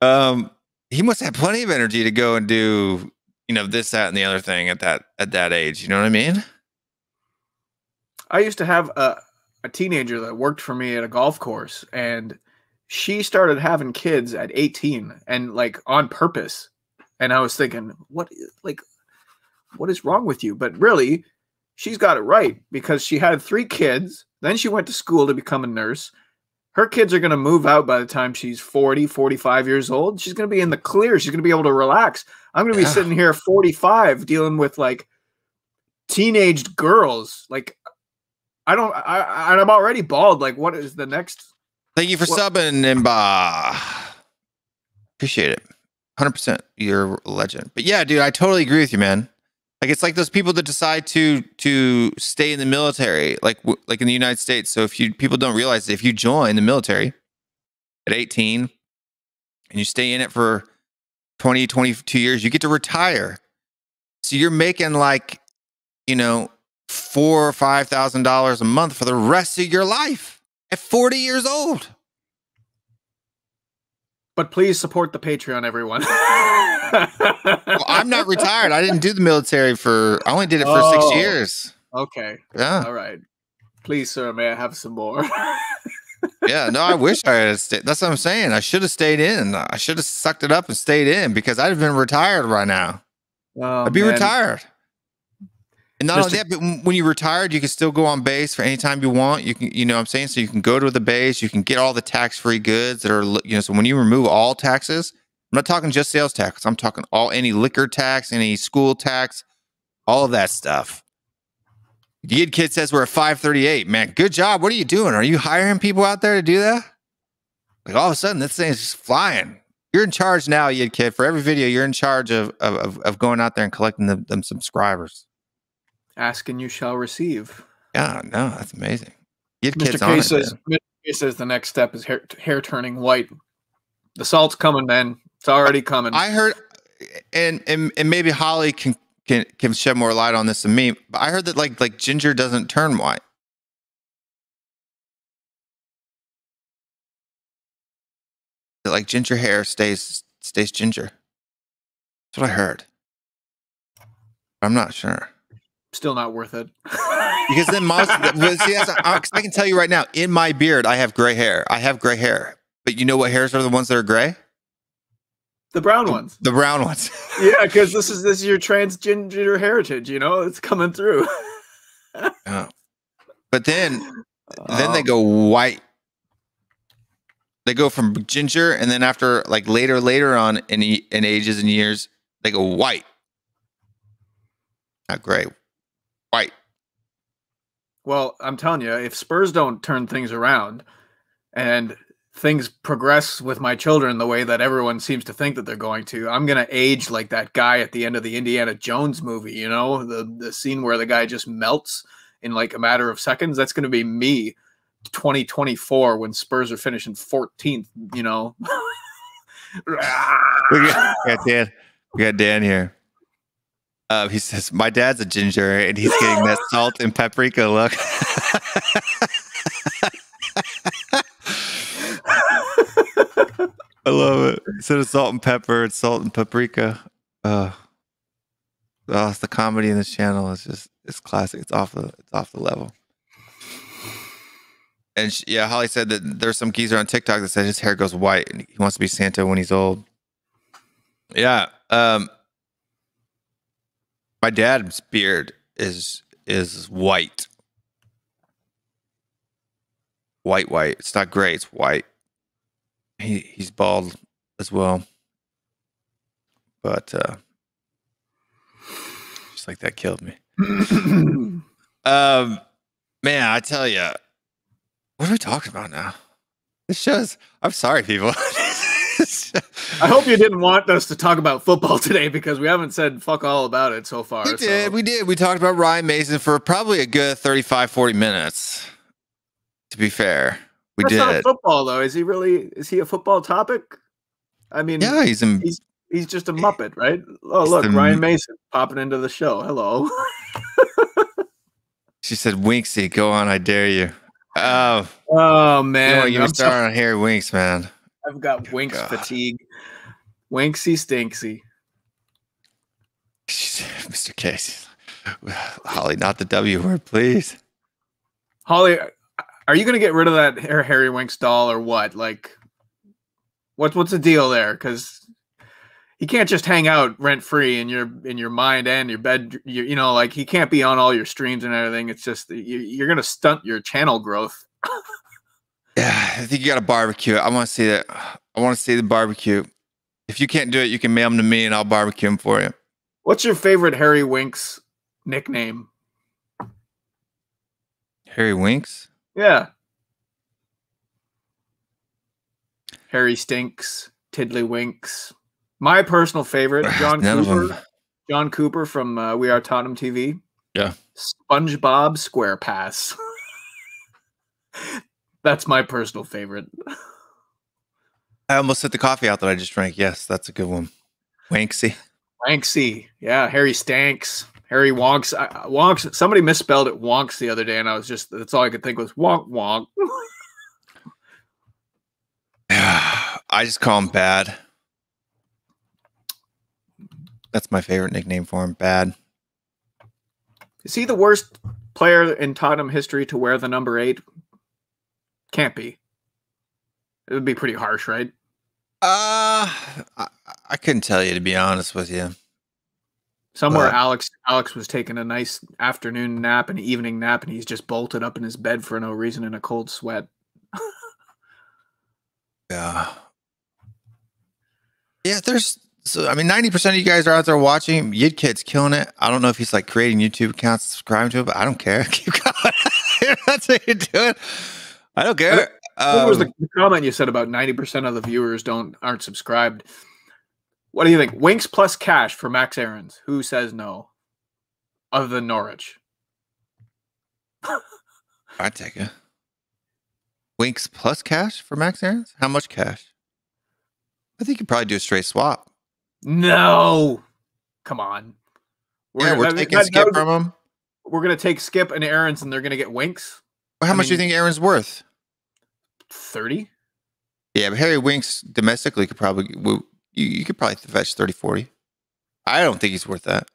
um, he must have plenty of energy to go and do, you know, this, that, and the other thing at that at that age. You know what I mean? I used to have a, a teenager that worked for me at a golf course, and she started having kids at 18 and like on purpose. And I was thinking, what, like, what is wrong with you? But really, she's got it right because she had three kids. Then she went to school to become a nurse. Her kids are going to move out by the time she's 40, 45 years old. She's going to be in the clear. She's going to be able to relax. I'm going to be Yeah. sitting here 45 dealing with like teenaged girls. Like, I don't, I, I'm already bald. Like, what is the next? Thank you for Well- subbing, Nimba. Appreciate it. 100%. You're a legend. But yeah, dude, I totally agree with you, man. Like it's like those people that decide to to stay in the military, like w- like in the United States. So if you people don't realize that if you join the military at 18 and you stay in it for 20, 22 years, you get to retire. So you're making like, you know, four or five thousand dollars a month for the rest of your life at 40 years old. But please support the Patreon, everyone. Well, I'm not retired. I didn't do the military for. I only did it for Oh. six years. Okay. Yeah, All right. Please, sir, may I have some more? yeah. No, I wish I had stayed. That's what I'm saying. I should have stayed in. I should have sucked it up and stayed in because I'd have been retired right now. Oh, I'd be man. retired. And not only that, but when you're retired, you can still go on base for any time you want. You can, you know, what I'm saying, so you can go to the base. You can get all the tax-free goods that are, you know. So when you remove all taxes, I'm not talking just sales tax. I'm talking all any liquor tax, any school tax, all of that stuff. Yid Kid says we're at 538. Man, good job. What are you doing? Are you hiring people out there to do that? Like all of a sudden, this thing is just flying. You're in charge now, Yid Kid. For every video, you're in charge of of, of, of going out there and collecting them, them subscribers. Ask and you shall receive. Yeah, no, that's amazing. Yid Mr. Kid's on K it, says, man. Mr. K says the next step is hair, hair turning white. The salt's coming, man. It's already coming. I heard, and and and maybe Holly can can can shed more light on this than me. But I heard that like like ginger doesn't turn white. That like ginger hair stays stays ginger. That's what I heard. I'm not sure Still not worth it. because then see, I, I can tell you right now, in my beard, I have gray hair. I have gray hair, but you know what hairs are the ones that are gray? the brown ones. The brown ones. Yeah, because this is this is your transgender heritage. You know, it's coming through. Yeah. But then then they Um, go white. They go from ginger, and then after like later, later on in in ages and years, they go white. Not gray, white. Well, I'm telling you, if Spurs don't turn things around and things progress with my children the way that everyone seems to think that they're going to, I'm going to age like that guy at the end of the Indiana Jones movie, you know, the the scene where the guy just melts in like a matter of seconds. That's going to be me 2024 when Spurs are finishing 14th, you know. We got, we got Dan. We got Dan here. Uh, he says, "My dad's a ginger, and he's getting that salt and paprika look." I love it. Instead of salt and pepper, it's salt and paprika. Uh, oh, it's the comedy in this channel is just it's classic. It's off the it's off the level. And sh yeah, Holly said that there's some geezer on TikTok that said his hair goes white and he wants to be Santa when he's old. Yeah. Um my dad's beard is is white. White, white. It's not gray, it's white. He he's bald as well. But uh just like that killed me. Um man, I tell you, what are we talking about now? This shows I'm sorry, people. I hope you didn't want us to talk about football today because we haven't said fuck all about it so far. We so- did. We did. We talked about Ryan Mason for probably a good 35, 40 minutes. To be fair, we That's did. football though. Is he really? Is he a football topic? I mean, Yeah, he's in. he's- He's just a muppet, right? Oh, look, the Ryan Mason popping into the show. Hello. She said, Winksy, go on, I dare you. Oh, Oh you man, want to get me I'm so- started on Harry Winks, man. I've got oh Winks God. fatigue. Winksy Stinksy. Mr. Case. Holly, not the W word, please. Holly, are you going to get rid of that Harry Winks doll or what? Like, what's what's the deal there? Because he can't just hang out rent free in your in your mind and your bed. You, you know, like he can't be on all your streams and everything. It's just you, you're going to stunt your channel growth. Yeah, I think you got to barbecue. I want to see that. I want to see the barbecue. If you can't do it, you can mail them to me and I'll barbecue them for you. What's your favorite Harry Winks nickname? Harry Winks? Yeah. Harry Stinks, Tiddlywinks. My personal favorite, John Cooper. John Cooper from uh, We Are Tottenham TV. Yeah. SpongeBob SquarePass. That's my personal favorite. I almost set the coffee out that I just drank. Yes, that's a good one. Winksy. Wanksy. Yeah, Harry Stanks. Harry Wonks. I- Wonks. Somebody misspelled it Wonks the other day, and I was just, that's all I could think was Wonk Wonk. I just call him Bad. That's my favorite nickname for him. Bad. Is he the worst player in Tottenham history to wear the number eight? Can't be. It would be pretty harsh, right? Uh, I, I couldn't tell you to be honest with you. Somewhere But- Alex Alex was taking a nice afternoon nap, and an evening nap, and he's just bolted up in his bed for no reason in a cold sweat. Yeah. Yeah, there's so I mean, ninety percent of you guys are out there watching. Yid Kid's killing it. I don't know if he's like creating YouTube accounts, subscribing to it, but I don't care. Keep going. That's what you're doing. I don't care. what was the, Um, the comment you said about ninety percent of the viewers don't aren't subscribed? What do you think? Winks plus cash for Max Aarons. Who says no? Other than Norwich. I take it. Winks plus cash for Max Aarons? How much cash? I think you probably do a straight swap. No. Come on. yeah, we're that- taking that- Skip that- from him. we're gonna take Skip and Aarons and they're gonna get Winks. Well, how I much do you think Aarons worth? Thirty? Yeah, but Harry Winks domestically could probably you, you could probably fetch 30, 40. I don't think he's worth that.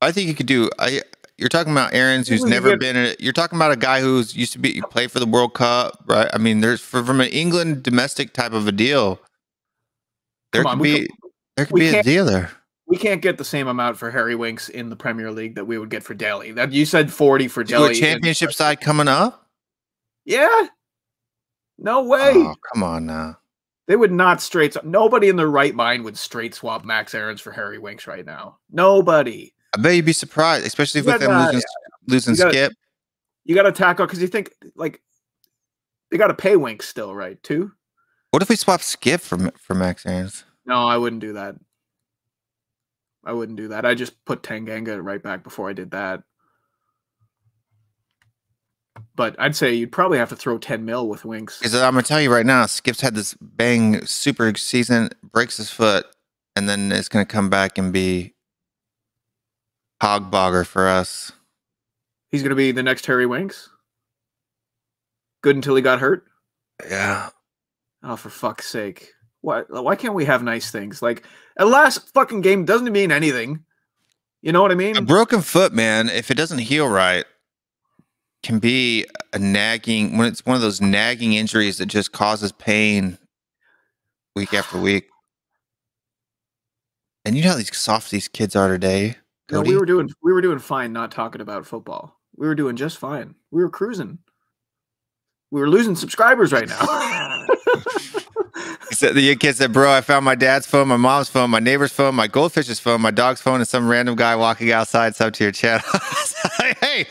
I think you could do. I you're talking about Aarons who's never get- been. A, you're talking about a guy who's used to be play for the World Cup, right? I mean, there's for, from an England domestic type of a deal. There Come could on, be could- there could be a deal there. We can't get the same amount for Harry Winks in the Premier League that we would get for Dele. That you said forty for Do a Dele. championship side coming up. Yeah. No way. Oh, come on now. They would not straight swap. Nobody in their right mind would straight swap Max Aarons for Harry Winks right now. Nobody. I bet you'd be surprised, especially You with them losing losing you gotta- Skip. You got to tackle because you think like they got to pay Winks still, right? Too. What if we swap Skip for for Max Aarons? No, I wouldn't do that. I wouldn't do that. I just put Tanganga right back before I did that. But I'd say you'd probably have to throw 10 mil with Winks. Because I'm gonna tell you right now, Skip's had this bang super season, breaks his foot, and then it's gonna come back and be hogbogger for us. He's going to be the next Harry Winks. Good until he got hurt. Yeah, Oh, for fuck's sake. Why, why can't we have nice things? Like, a last fucking game doesn't mean anything. You know what I mean? a broken foot, man. If it doesn't heal right, can be a nagging when it's one of those nagging injuries that just causes pain week after week. And you know how these soft these kids are today. No, we were doing we were doing fine not talking about football. We were doing just fine. We were cruising. We were losing subscribers right now. Said, the kid said, "Bro, I found my dad's phone, my mom's phone, my neighbor's phone, my goldfish's phone, my dog's phone, and some random guy walking outside sub to your channel." hey,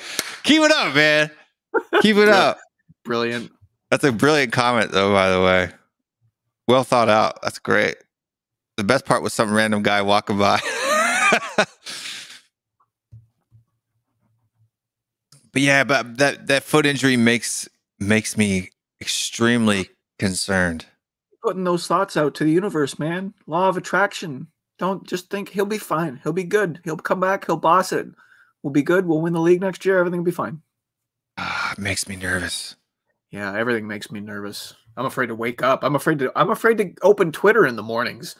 keep it up, man. Keep it Yeah. up. Brilliant. That's a brilliant comment, though. By the way, well thought out. That's great. The best part was some random guy walking by. but yeah, but that that foot injury makes makes me extremely concerned. putting those thoughts out to the universe, man. Law of attraction. Don't just think he'll be fine. He'll be good. He'll come back. He'll boss it. We'll be good. We'll win the league next year. Everything will be fine. Ah, it makes me nervous. Yeah, everything makes me nervous. I'm afraid to wake up. I'm afraid to I'm afraid to open Twitter in the mornings.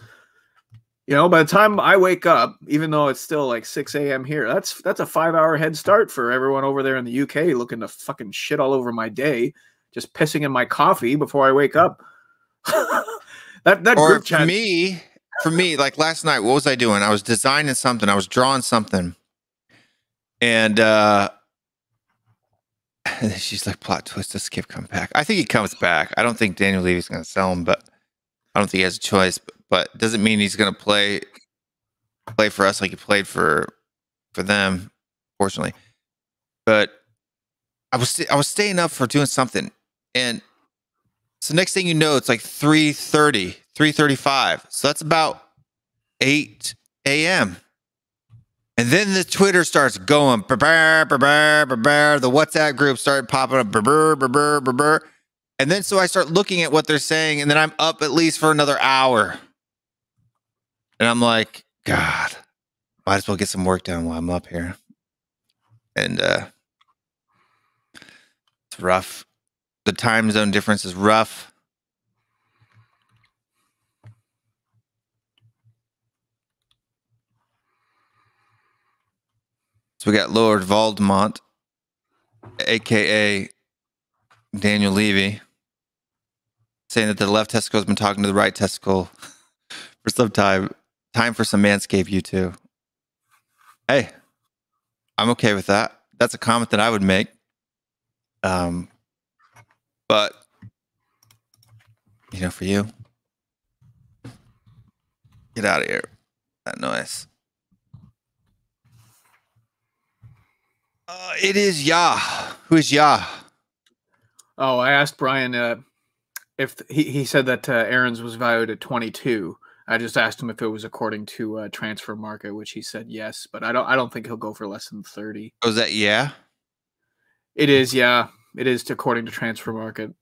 You know, by the time I wake up, even though it's still like 6 a.m. here, that's that's a five hour head start for everyone over there in the UK looking to fucking shit all over my day, just pissing in my coffee before I wake up. that that Or group for me, for me, like last night, what was I doing? I was designing something. I was drawing something, and uh she's like, "Plot twist: Does Skipp come back?" I think he comes back. I don't think Daniel Levy's going to sell him, but I don't think he has a choice. But, but doesn't mean he's going to play play for us like he played for for them. Fortunately, but I was I was staying up for doing something, and so next thing you know, it's like 3.30, 3.35. So that's about 8 a.m. And then the Twitter starts going, the WhatsApp group started popping up, and then so I start looking at what they're saying, and then I'm up at least for another hour. And I'm like, God, might as well get some work done while I'm up here. And uh it's rough. The time zone difference is rough. So we got Lord Voldemort, aka Daniel Levy, saying that the left testicle has been talking to the right testicle for some time. Time for some manscape, you two. Hey, I'm okay with that. That's a comment that I would make. Um, but you know, for you, get out of here. That noise. Uh, it is Yah. Who is Yah? Oh, I asked Brian uh, if he, he said that uh, Aarons was valued at 22. I just asked him if it was according to uh, Transfermarkt, which he said yes, but I don't I don't think he'll go for less than 30. Oh, is that yeah? It is, yeah, it is according to Transfermarkt.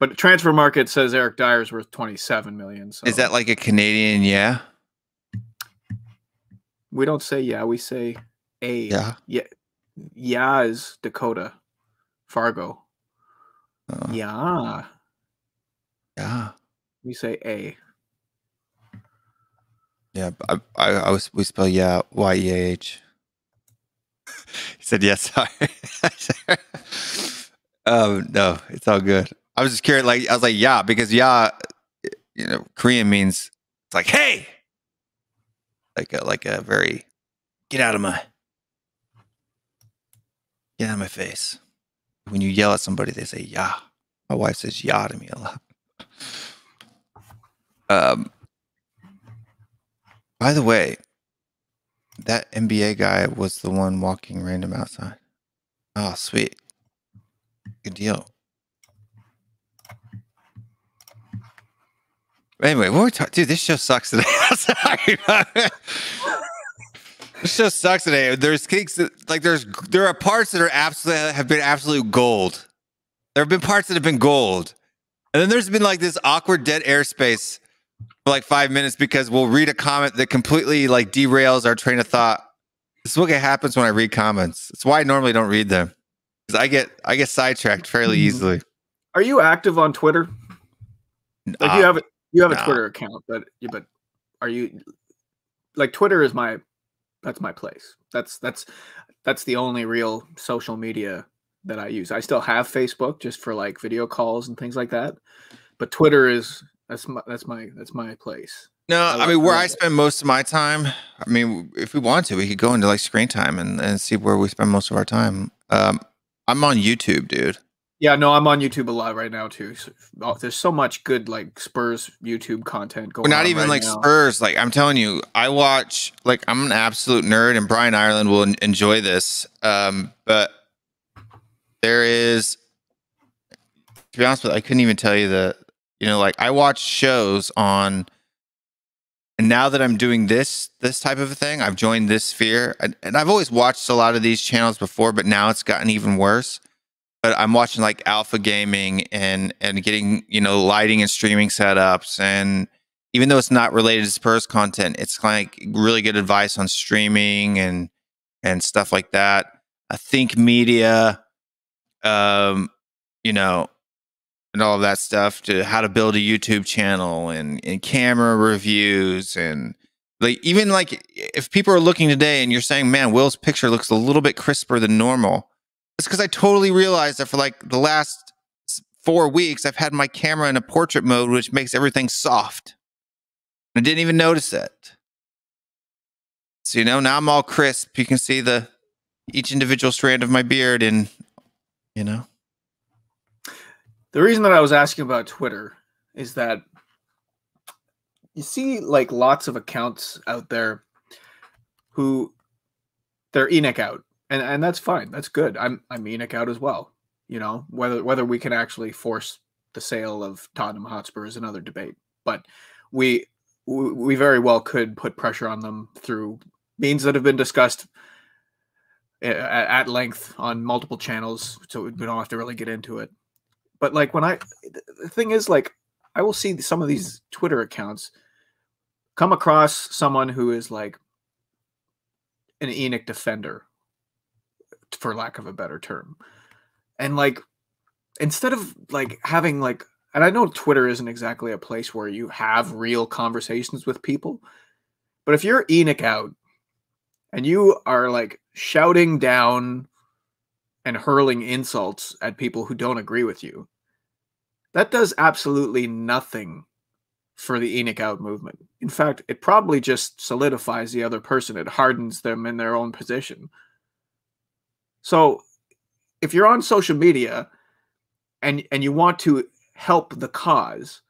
But Transfermarkt says Eric Dier's worth 27 million. So Is that like a Canadian yeah? we don't say yeah, we say a. Yeah. Yeah. Yeah is Dakota. Fargo. Uh, Yeah. Yeah. We say a. Yeah. I, I, I was, we spell yeah, Y E A H. He said, yes, sorry. um, no, it's all good. I was just curious. Like, I was like, yeah, because yeah, you know, Korean means it's like, hey, like a, like a very, get out of my, get out of my face. When you yell at somebody, they say, yeah. My wife says, yeah to me a lot. Um, by the way, that NBA guy was the one walking random outside. Oh, sweet. Good deal. Anyway, what we're talking, dude, this show sucks today. Sorry about it. This show sucks today. There's kinks that, like there's there are parts that are absolutely have been absolute gold. There have been parts that have been gold, and then there's been like this awkward dead airspace for like five minutes because we'll read a comment that completely like derails our train of thought. This is what happens when I read comments. It's why I normally don't read them because I get I get sidetracked fairly Mhm. easily. Are you active on Twitter? Like you Uh, have a you have a no. Twitter account, but but are you like Twitter is my that's my place. That's that's that's the only real social media that I use. I still have Facebook just for like video calls and things like that. But Twitter is that's my that's my that's my place. No, I I, mean where I spend most of my time. I mean, if we want to, we could go into like screen time and, and see where we spend most of our time. Um, I'm on YouTube, dude. Yeah, no, I'm on YouTube a lot right now too. So, oh, there's so much good like Spurs YouTube content going We're not even right like now. Spurs. Like I'm telling you, I watch. Like I'm an absolute nerd, and Brian Ireland will enjoy this. Um, but there is, to be honest with you, I couldn't even tell you the. You know, like I watch shows on. And now that I'm doing this this type of a thing, I've joined this sphere, and, and I've always watched a lot of these channels before, but now it's gotten even worse. But I'm watching like Alpha Gaming and and getting you know lighting and streaming setups, and even though it's not related to Spurs content, it's like really good advice on streaming and and stuff like that. I think media, um, you know, and all of that stuff to how to build a YouTube channel and, and camera reviews and like even like if people are looking today and you're saying, man, Will's picture looks a little bit crisper than normal. It's because I totally realized that for like the last four weeks, I've had my camera in a portrait mode, which makes everything soft. I didn't even notice it. So you know, now I'm all crisp. You can see the each individual strand of my beard and you know. The reason that I was asking about Twitter is that you see like lots of accounts out there who they're ENIC out. And and that's fine. That's good. I'm I'm ENIC out as well. You know, whether whether we can actually force the sale of Tottenham Hotspur is another debate. But we we very well could put pressure on them through means that have been discussed at length on multiple channels so we don't have to really get into it but like when i the thing is like i will see some of these twitter accounts come across someone who is like an ENIC defender for lack of a better term and like instead of like having like and i know twitter isn't exactly a place where you have real conversations with people but if you're ENIC out and you are like shouting down and hurling insults at people who don't agree with you, that does absolutely nothing for the ENIC out movement. In fact, it probably just solidifies the other person, it hardens them in their own position. So if you're on social media and and you want to help the cause,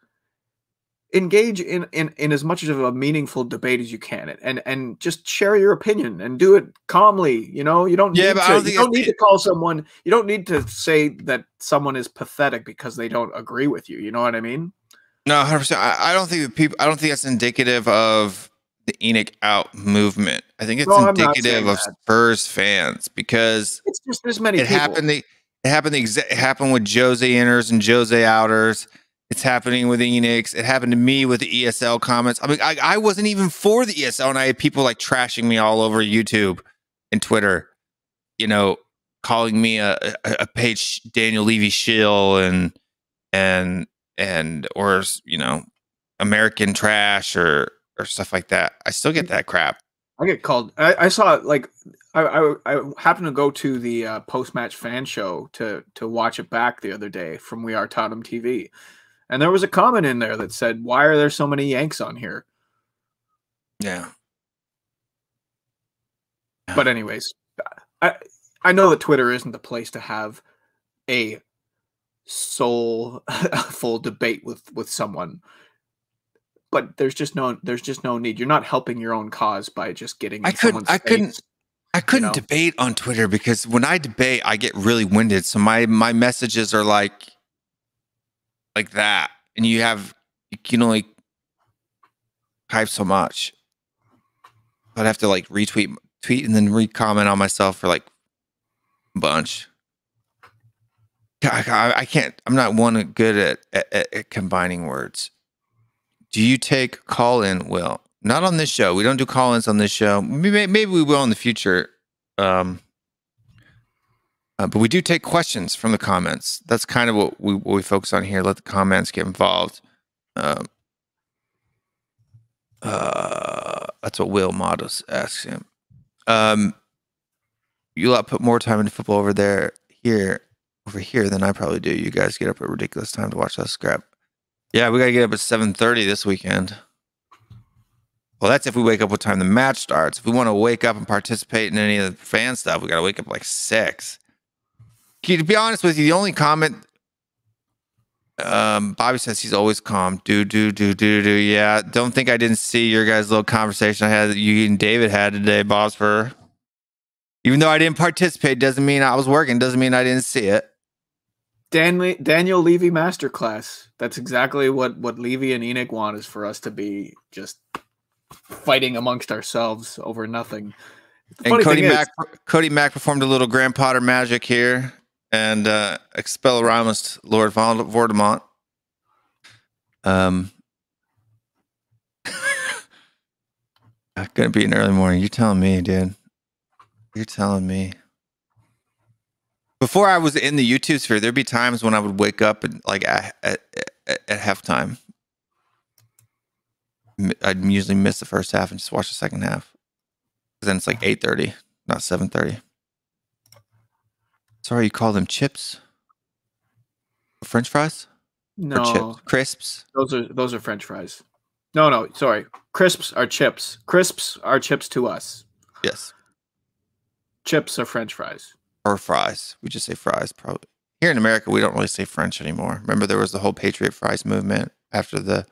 engage in, in in as much of a meaningful debate as you can and and, and just share your opinion and do it calmly you know you don't Yeah, need but I to, you don't need to call someone you don't need to say that someone is pathetic because they don't agree with you you know what i mean No, hundred percent. I, I don't think that people. I don't think that's indicative of the ENIC out movement. I think it's No, indicative of that. Spurs fans because it's just there's many it people happened. The, it happened. The exa- it happened with Jose inners and Jose outers. It's happening with Enix. It happened to me with the ESL comments. I mean, I, I wasn't even for the ESL, and I had people like trashing me all over YouTube and Twitter. You know, calling me a a, a page Daniel Levy shill and and and or you know American trash or or stuff like that. I still get that crap. I get called. I, I saw like I, I I happened to go to the uh, post match fan show to to watch it back the other day from We Are Tottenham TV, and there was a comment in there that said, "Why are there so many Yanks on here?" Yeah. But anyways, I I know that Twitter isn't the place to have a soul full debate with with someone. But there's just no there's just no need. You're not helping your own cause by just getting. I couldn't- someone's I couldn't- I couldn't know? debate on Twitter because when I debate, I get really winded. So my my messages are like like that, and you have you can only type so much. I'd have to like retweet, tweet, and then re-comment on myself for like a bunch. I, I, I can't. I'm not one good at, at- at combining words. Do you take call in? Will not on this show. We don't do call ins on this show. Maybe, we will in the future. Um, uh, but we do take questions from the comments. That's kind of what we, what we focus on here. Let the comments get involved. Um, uh, that's what Will Modus asks him. Um, you lot put more time into football over there, here, over here than I probably do. You guys get up at ridiculous time to watch us scrap. Yeah, we gotta get up at seven thirty this weekend. Well, that's if we wake up what time the match starts. If we want to wake up and participate in any of the fan stuff, we gotta wake up like six. To be honest with you, the only comment um, Bobby says he's always calm. Do do do do do. Yeah, don't think I didn't see your guys' little conversation I had you and David had today, Bosper. Even though I didn't participate, doesn't mean I was working. Doesn't mean I didn't see it. Dan, Daniel Levy masterclass. That's exactly what what Levy and ENIC want is for us to be just fighting amongst ourselves over nothing. And Cody Mack, Cody Mack performed a little Grand Potter magic here, and uh, Expelliarmus Lord Vol- Voldemort. Um, gonna be an early morning. You're telling me, dude. You're telling me. Before I was in the YouTube sphere, there'd be times when I would wake up and like at at, at, at halftime. I'd usually miss the first half and just watch the second half. Then it's like eight thirty, not seven thirty. Sorry, you call them chips? French fries No, chips? Crisps? those are those are French fries. No, no, sorry. Crisps are chips. Crisps are chips to us. Yes. Chips are French fries. Or fries. We just say fries, probably. Here in America, we don't really say French anymore. Remember, there was the whole Patriot Fries movement after the.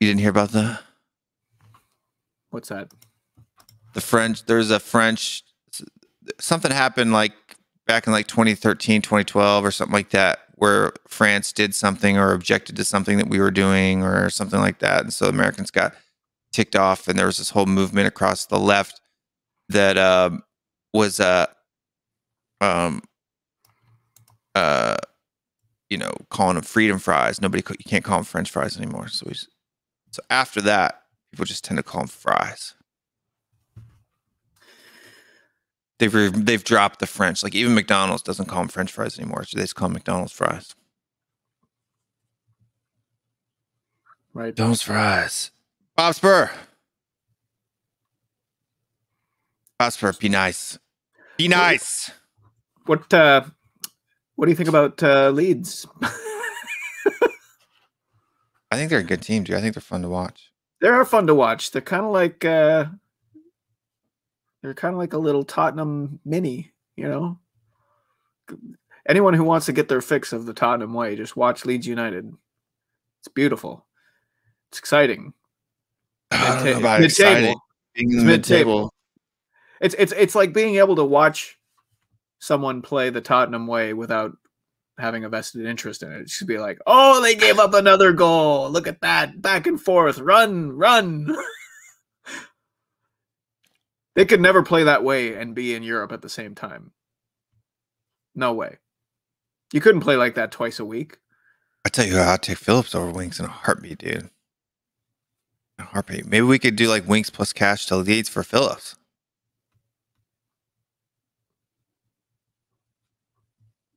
You didn't hear about the What's that? the French. There's a French. Something happened like back in like 2013, 2012, or something like that, where France did something or objected to something that we were doing or something like that, and so Americans got ticked off, and there was this whole movement across the left that um, was uh, um, uh, you know, calling them freedom fries. Nobody, you can't call them French fries anymore. So we, so after that, people just tend to call them fries. They've re- they've dropped the French. Like even McDonald's doesn't call them French fries anymore. So they just call 'em McDonald's fries. Right. McDonald's fries. Bob Spur. Spur, be nice. Be nice. What uh what do you think about uh Leeds? I think they're a good team, dude. I think they're fun to watch. they are fun to watch. They're kind of like uh they're kind of like a little Tottenham mini, you know. Anyone who wants to get their fix of the Tottenham way, just watch Leeds United. It's beautiful. It's exciting. I don't know Mid-ta- about mid-table. exciting. Mid-table. It's it's it's like being able to watch someone play the Tottenham way without having a vested interest in it. It should be like, oh, they gave up another goal. Look at that. Back and forth. Run, run. they could never play that way and be in Europe at the same time. No way. You couldn't play like that twice a week. I tell you, I'll take Phillips over Winks in a heartbeat, dude. A heartbeat. Maybe we could do like Winks plus cash to Leeds for Phillips.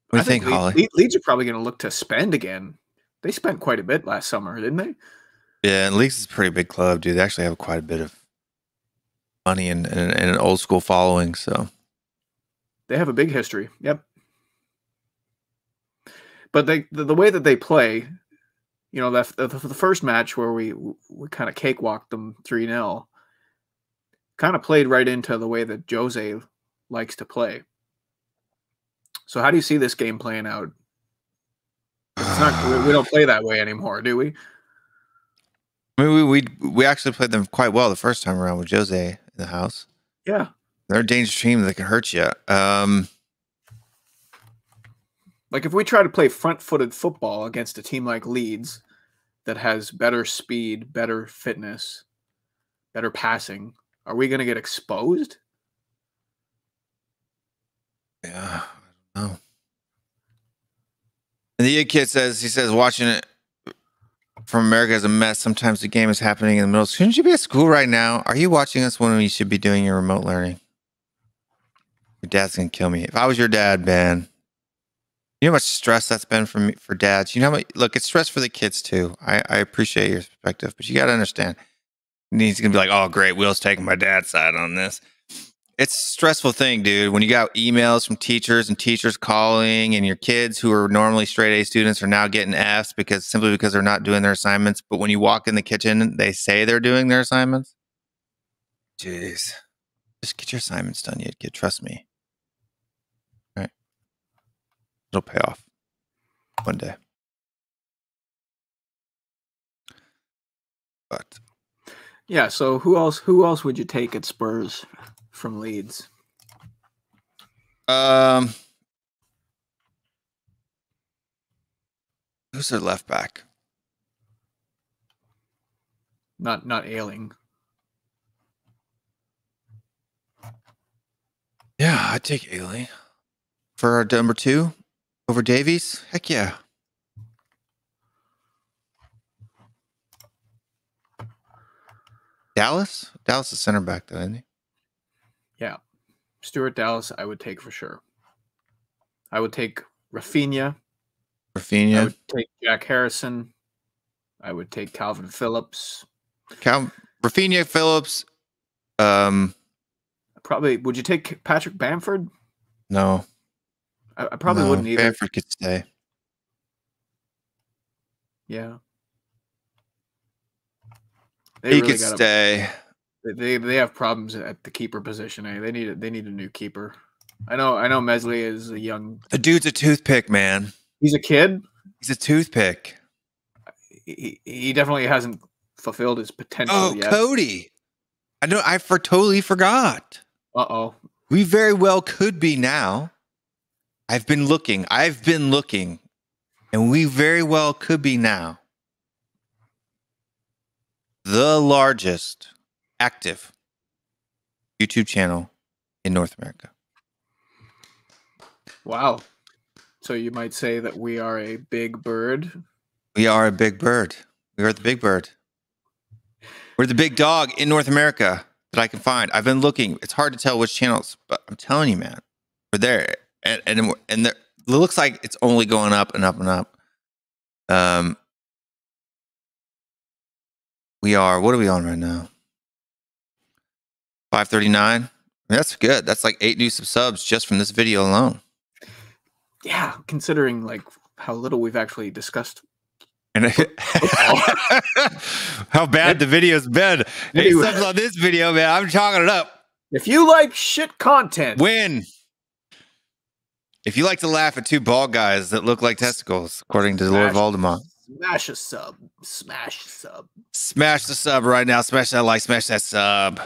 What do you I think, Le- Holly? Le- Leeds are probably going to look to spend again. They spent quite a bit last summer, didn't they? Yeah, and Leeds is a pretty big club, dude. They actually have quite a bit of money and, and, and an old school following. So They have a big history. Yep. But they the, the way that they play, you know, that the, the first match where we we kind of cakewalked them 3-0 kind of played right into the way that Jose likes to play. So how do you see this game playing out? It's not we, don't play that way anymore, do we? I mean, we, we we actually played them quite well the first time around with Jose in the house. Yeah. They're a dangerous team that can hurt you. Um, Like if we try to play front-footed football against a team like Leeds that has better speed, better fitness, better passing, are we going to get exposed? yeah, I. And the kid says he says watching it from America is a mess. Sometimes the game is happening in the middle. Shouldn't you be at school right now? Are you watching us when you should be doing your remote learning? Your dad's gonna kill me. If I was your dad, man, you know how much stress that's been for me for dads. You know how much look, it's stress for the kids too. I, I appreciate your perspective, but you gotta understand. And he's gonna be like, oh great, Will's taking my dad's side on this. It's a stressful thing, dude. When you got emails from teachers and teachers calling, and your kids who are normally straight A students are now getting Fs because simply because they're not doing their assignments. But when you walk in the kitchen, they say they're doing their assignments. Jeez, just get your assignments done, you kid. Trust me. All right, it'll pay off one day. But Yeah, so who else who else would you take at Spurs from Leeds? Um, who's their left back? Not not Ayling. Yeah, I'd take Ailey for our number two over Davies. Heck yeah. Dallas? Dallas is center back, though, isn't he? Stuart Dallas, I would take for sure. I would take Rafinha. I Rafinha. would take Jack Harrison. I would take Kalvin Phillips. Cal- Rafinha, Phillips. Um, Probably, would you take Patrick Bamford? no. I, I probably no, wouldn't either. Bamford could stay. Yeah. They he really could stay. They they have problems at the keeper position. Eh? They need a, they need a new keeper. I know I know Meslier is a young. The dude's a toothpick, man. He's a kid. He's a toothpick. He, he definitely hasn't fulfilled his potential Oh, yet. Cody. I know. I for totally forgot. Uh oh. We very well could be now. I've been looking. I've been looking, and we very well could be now. The largest active YouTube channel in North America. Wow. So you might say that we are a big bird. We are a big bird. We are the big bird. We're the big dog in North America that I can find. I've been looking. It's hard to tell which channels, but I'm telling you, man, we're there, and and and there, it looks like it's only going up and up and up. Um, we are. What are we on right now? Five thirty nine. That's good. That's like eight new subs just from this video alone. Yeah, considering like how little we've actually discussed. And how bad the video's been. Eight Anyway. subs on this video, man. I'm chalking it up. If you like shit content, Win. If you like to laugh at two bald guys that look like testicles, according to Lord Smash. Voldemort, smash a sub. Smash a sub. smash the sub right now. Smash that like, smash that sub.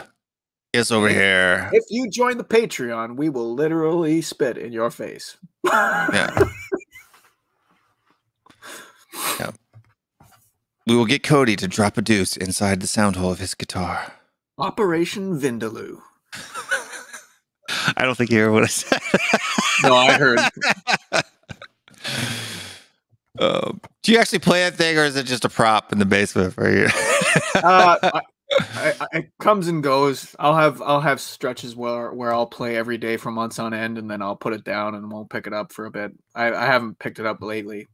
It's over here. If you join the Patreon, we will literally spit in your face. Yeah. yeah. We will get Cody to drop a deuce inside the sound hole of his guitar. Operation Vindaloo. I don't think you heard what I said. No, I heard. Um, do you actually play that thing, or is it just a prop in the basement for you? uh, I, it comes and goes. I'll have I'll have stretches where where I'll play every day for months on end, and then I'll put it down and won't pick it up for a bit. I, I haven't picked it up lately.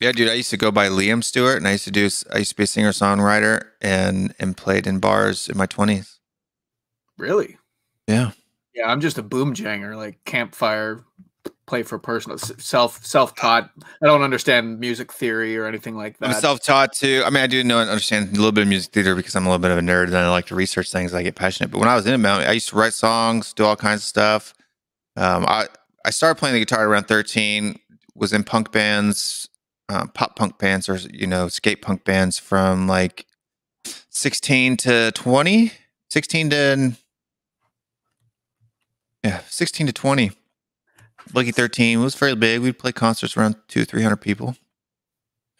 yeah, dude. I used to go by Liam Stewart, and I used to do. I used to be a singer songwriter, and and played in bars in my twenties. Really? Yeah. Yeah, I'm just a boom janger, like campfire, play for personal, self self taught. I don't understand music theory or anything like that. I'm that. self-taught too. I mean, I do know and understand a little bit of music theater because I'm a little bit of a nerd and I like to research things. I get passionate. But when I was in it, I used to write songs, do all kinds of stuff. Um, I I started playing the guitar around 13. Was in punk bands, uh, pop punk bands, or you know, skate punk bands from like 16 to 20, 16 to yeah, 16 to 20. Lucky 13 was fairly big. We'd play concerts around two, 300 people.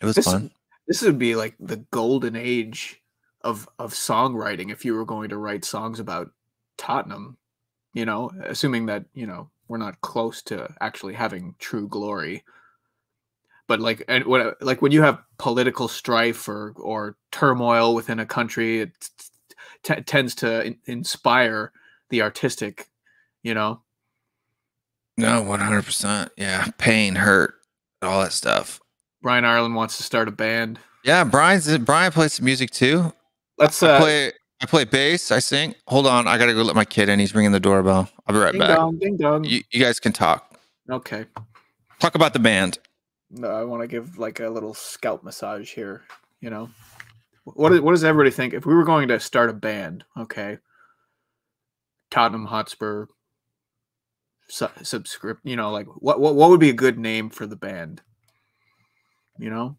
It was This- fun. this would be like the golden age of of songwriting if you were going to write songs about Tottenham. You know, assuming that you know we're not close to actually having true glory. But like, and when like when you have political strife or or turmoil within a country, it t- tends to in- inspire the artistic. You know, No, one hundred percent. Yeah, pain, hurt, all that stuff. Brian Ireland wants to start a band. Yeah, Brian's Brian plays some music too. Let's I uh, play. I play bass. I sing. Hold on, I gotta go let my kid in. He's ringing the doorbell. I'll be right ding back. dong, ding dong. You, you guys can talk. Okay. Talk about the band. No, I want to give like a little scalp massage here. You know, what is, what does everybody think if we were going to start a band? Okay, Tottenham Hotspur su-. You know, like what what what would be a good name for the band? You know,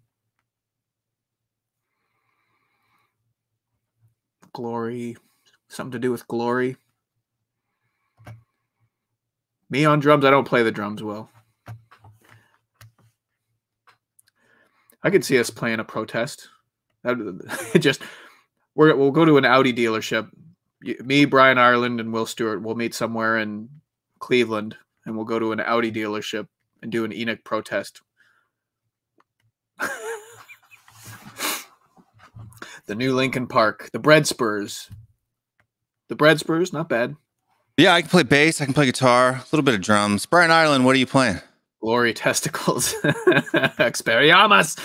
glory, something to do with glory. Me on drums. I don't play the drums well. I could see us playing a protest. Just we're, we'll go to an Audi dealership. Me, Brian Ireland, and Will Stewart will meet somewhere and Cleveland and we'll go to an Audi dealership and do an ENIC protest. the new Linkin Park, the Bread Spurs. The Bread Spurs, not bad. Yeah, I can play bass. I can play guitar. A little bit of drums. Brian Ireland, what are you playing? Glory testicles. Experiamus.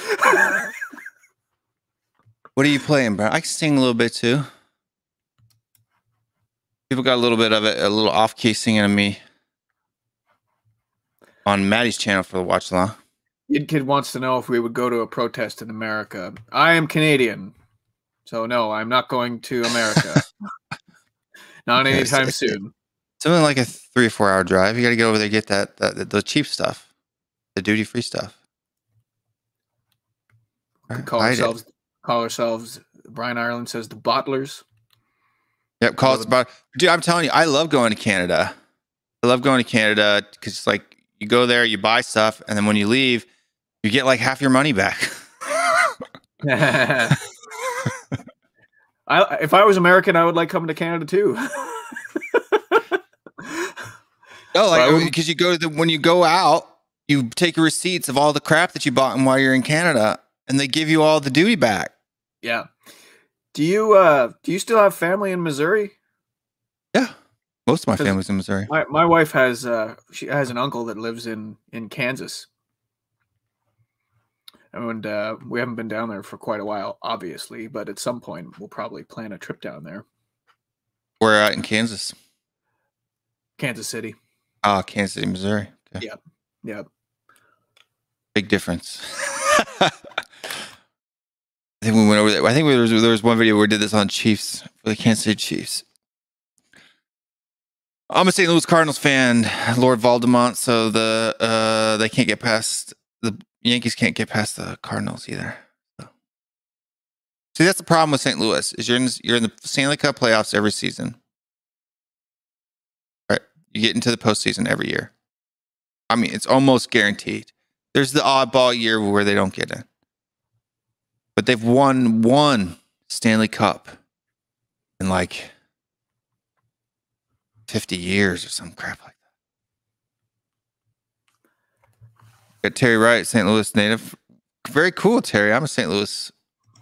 What are you playing, Brian? I can sing a little bit too. People got a little bit of it, a little off key singing of me on Maddie's channel for the watch along. Kid Kid wants to know if we would go to a protest in America. I am Canadian, so no, I'm not going to America. not Okay, anytime so- soon. Something like a three or four hour drive. You got to get over there, get that, that the cheap stuff, the duty free stuff. We call it. ourselves call ourselves Brian Ireland says the bottlers. Yep, call us about. Dude, I'm telling you, I love going to Canada. I love going to Canada because, like, you go there, you buy stuff, and then when you leave, you get like half your money back. I, if I was American, I would like coming to Canada too. No, like because you go to the when you go out, you take receipts of all the crap that you bought and while you're in Canada, and they give you all the duty back. yeah. Do you uh do you still have family in Missouri? Yeah, most of my family's in Missouri. My my wife has uh she has an uncle that lives in in Kansas. And uh, we haven't been down there for quite a while, obviously, but at some point we'll probably plan a trip down there. We're out in Kansas. Kansas City. Oh, Kansas City, Missouri. Okay. Yeah. Big difference. I think we went over there. I think there was, there was one video where we did this on Chiefs for the Kansas City Chiefs. I'm a St. Louis Cardinals fan, Lord Voldemort. So the uh, they can't get past the Yankees. Can't get past the Cardinals either. So. See, that's the problem with St. Louis is you're in you're in the Stanley Cup playoffs every season. Right, you get into the postseason every year. I mean, it's almost guaranteed. There's the oddball year where they don't get in. But they've won one Stanley Cup in like 50 years or some crap like that. Got Terry Wright, St. Louis native. Very cool, Terry. I'm a St. Louis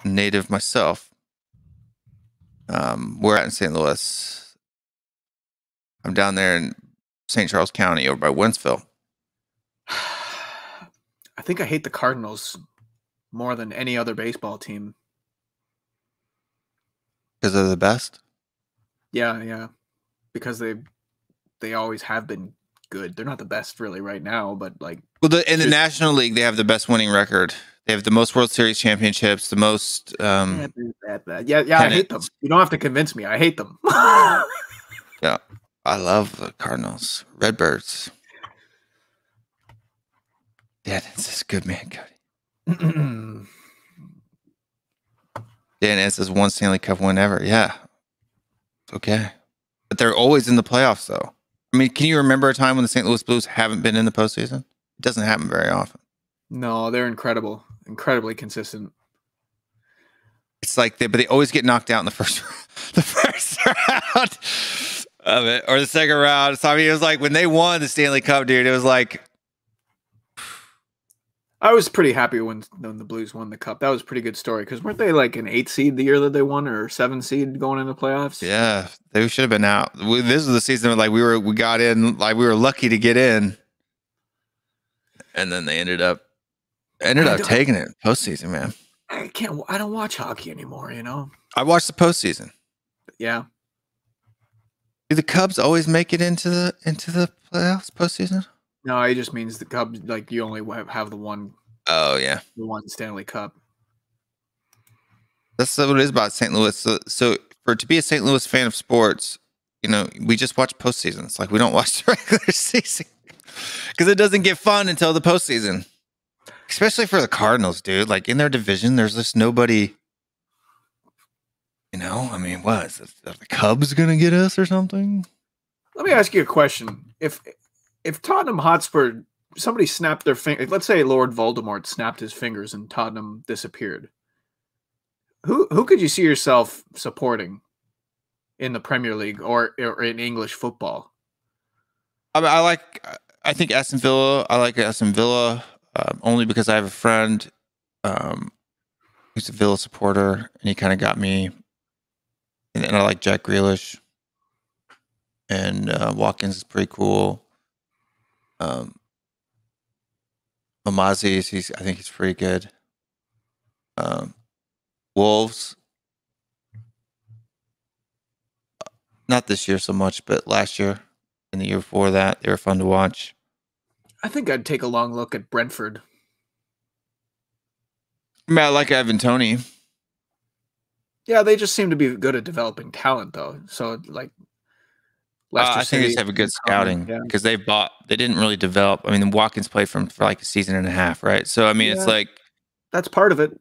native myself. Um, we're out in St. Louis. I'm down there in St. Charles County over by Wentzville. I think I hate the Cardinals more than any other baseball team. because they're the best. Yeah, yeah. Because they they always have been good. They're not the best really right now, but like Well, the, in the National League, they have the best winning record. They have the most World Series championships, the most. Um, yeah, yeah, I hate them. You don't have to convince me. I hate them. Yeah, I love the Cardinals, Redbirds. Yeah, that's just good, man, Cody. Dan Nance has one Stanley Cup win ever. Yeah, okay, but they're always in the playoffs, though. I mean, can you remember a time when the St. Louis Blues haven't been in the postseason? It doesn't happen very often. no, they're incredible. Incredibly consistent. It's like they, but they always get knocked out in the first, the first round of it, or the second round. So I mean, it was like when they won the Stanley Cup, dude. It was like, I was pretty happy when, when the Blues won the cup. That was a pretty good story because weren't they like an eight seed the year that they won or seven seed going into playoffs? yeah, they should have been out. We- This is the season where, like we were, we got in, like we were lucky to get in, and then they ended up ended I up taking it postseason. Man, I can't. I don't watch hockey anymore. You know. I watched the postseason. Yeah. Do the Cubs always make it into the into the playoffs postseason? No, it just means the Cubs like you only have, have the one Oh yeah. the one Stanley Cup. That's what it is about St. Louis. So, so for to be a St. Louis fan of sports, you know, we just watch postseason. It's like we don't watch the regular season because it doesn't get fun until the postseason. Especially for the Cardinals, dude. Like in their division, there's just nobody. You know, I mean, what is this, are the Cubs gonna get us or something? Let me ask you a question. If if Tottenham Hotspur somebody snapped their finger, let's say Lord Voldemort snapped his fingers and Tottenham disappeared. Who who could you see yourself supporting in the Premier League or or in English football? I, mean, I like. I think Aston Villa. I like Aston Villa um, only because I have a friend um, who's a Villa supporter, and he kind of got me. And, and I like Jack Grealish, and uh, Watkins is pretty cool. Um, Mamazi, is- he's I think he's pretty good. Um, Wolves, not this year so much, but last year and the year before that, they were fun to watch. I think I'd take a long look at Brentford. I, mean, I like Ivan Toney. Yeah, they just seem to be good at developing talent, though. So like, Uh, I think they City have a good scouting yeah. because they bought. They didn't really develop. I mean, Watkins played from for like a season and a half, right? So I mean, it's like That's part of it.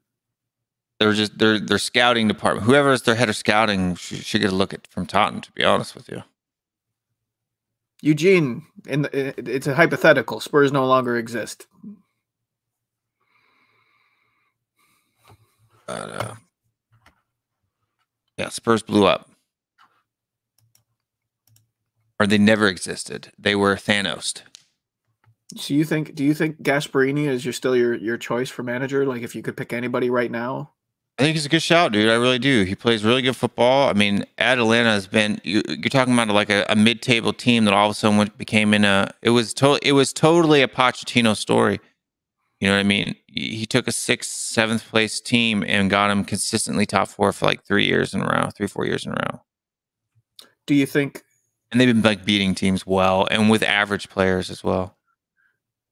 they're just their their scouting department. Whoever is their head of scouting should, should get a look at from Tottenham. To be honest with you, Eugene, in the, it's a hypothetical. Spurs no longer exist. but uh, yeah, Spurs blew up, or they never existed. They were Thanos. So you think? Do you think Gasperini is your still your your choice for manager? Like, if you could pick anybody right now, I think he's a good shout, dude. I really do. He plays really good football. I mean, Atalanta has been. You, you're talking about like a, a mid-table team that all of a sudden went, became in a. It was to, It was totally a Pochettino story. You know what I mean? He he took a sixth, seventh place team and got him consistently top four for like three years in a row, three, four years in a row. do you think? And they've been like beating teams well and with average players as well.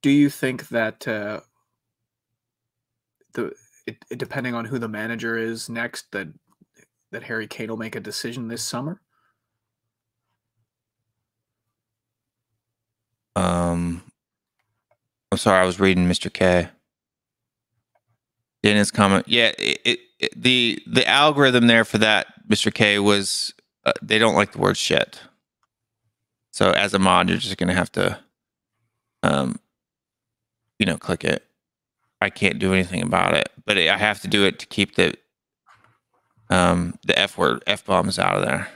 Do you think that uh, the it, it, depending on who the manager is next, that that Harry Kane will make a decision this summer? Um, I'm sorry, I was reading Mr. K. In his comment, yeah, it, it, it- the the algorithm there for that Mr. K was uh, they don't like the word shit. So as a mod, you're just gonna have to, um, you know, click it. I can't do anything about it, but I have to do it to keep the um the f word f bombs out of there,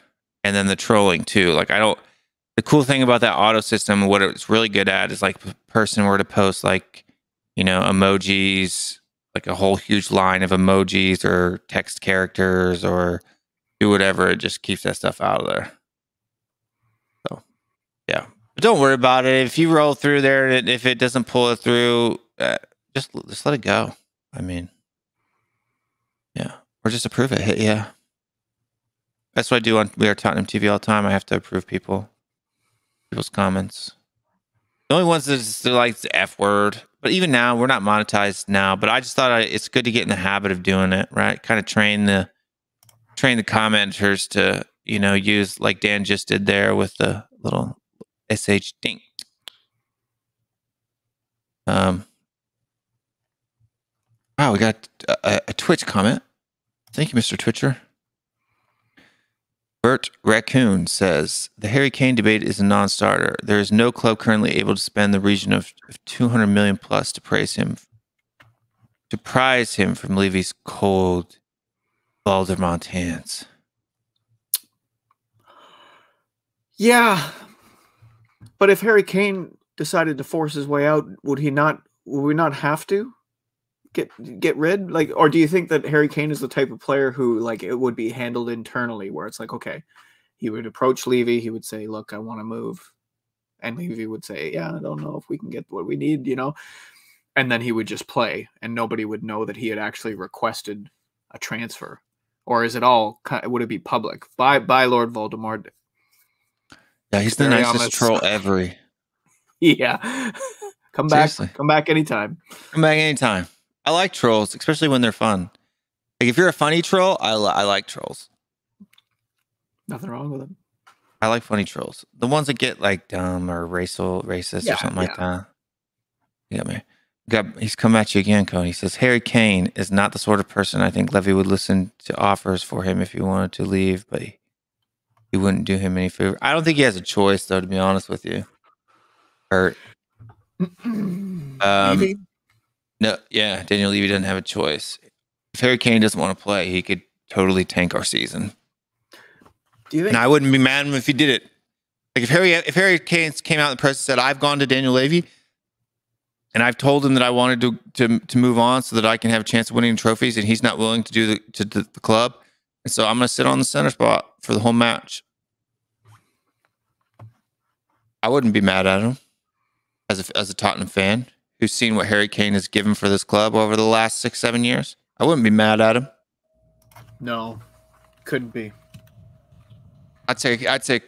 and then the trolling too. Like I don't the cool thing about that auto system, what it's really good at is like person were to post like, you know, emojis, like a whole huge line of emojis or text characters or do whatever, it just keeps that stuff out of there. But don't worry about it. If you roll through there, and if it doesn't pull it through, uh, just just let it go. I mean, yeah, or just approve it. Hit yeah. That's what I do on We Are Tottenham TV all the time. I have to approve people people's comments. The only ones that's like the F word. But even now, we're not monetized now. But I just thought I, it's good to get in the habit of doing it, right? Kind of train the train the commenters to you know use like Dan just did there with the little sh dink. Um. Wow, we got a, a- a Twitch comment. Thank you, Mr. Twitcher. Bert Raccoon says the Harry Kane debate is a non-starter. There is no club currently able to spend the region of, of 200 million plus to praise him, to prize him from Levy's cold Baldermont hands. Yeah, but if Harry Kane decided to force his way out, would he not? Would we not have to get get rid? Like, or do you think that Harry Kane is the type of player who, like, it would be handled internally, where it's like, okay, he would approach Levy, he would say, "Look, I want to move," and Levy would say, "Yeah, I don't know if we can get what we need," you know, and then he would just play, and nobody would know that he had actually requested a transfer. Or is it all? Would it be public? By by Lord Voldemort, Yeah, he's the nicest honest. troll ever. Yeah. Come back. Seriously. Come back anytime. Come back anytime. I like trolls, especially when they're fun. Like if you're a funny troll, I, li- I like trolls. Nothing wrong with them. I like funny trolls. The ones that get like dumb or racial, racist Yeah, or something like that. You got me. Got, he's come at you again, Cody. He says Harry Kane is not the sort of person I think Levy would listen to offers for him if he wanted to leave, but he, he wouldn't do him any favor. I don't think he has a choice, though, to be honest with you. Hurt. um, no, yeah, Daniel Levy doesn't have a choice. If Harry Kane doesn't want to play, he could totally tank our season, Do you think? and I wouldn't be mad if he did it. Like if Harry if Harry Kane came out in the press and said, "I've gone to Daniel Levy, and I've told him that I wanted to to to move on so that I can have a chance of winning trophies, and he's not willing to do the to the, the club, and so I'm going to sit on the center spot for the whole match." I wouldn't be mad at him as a, as a Tottenham fan who's seen what Harry Kane has given for this club over the last six seven years. I wouldn't be mad at him. No, couldn't be. I'd say I'd say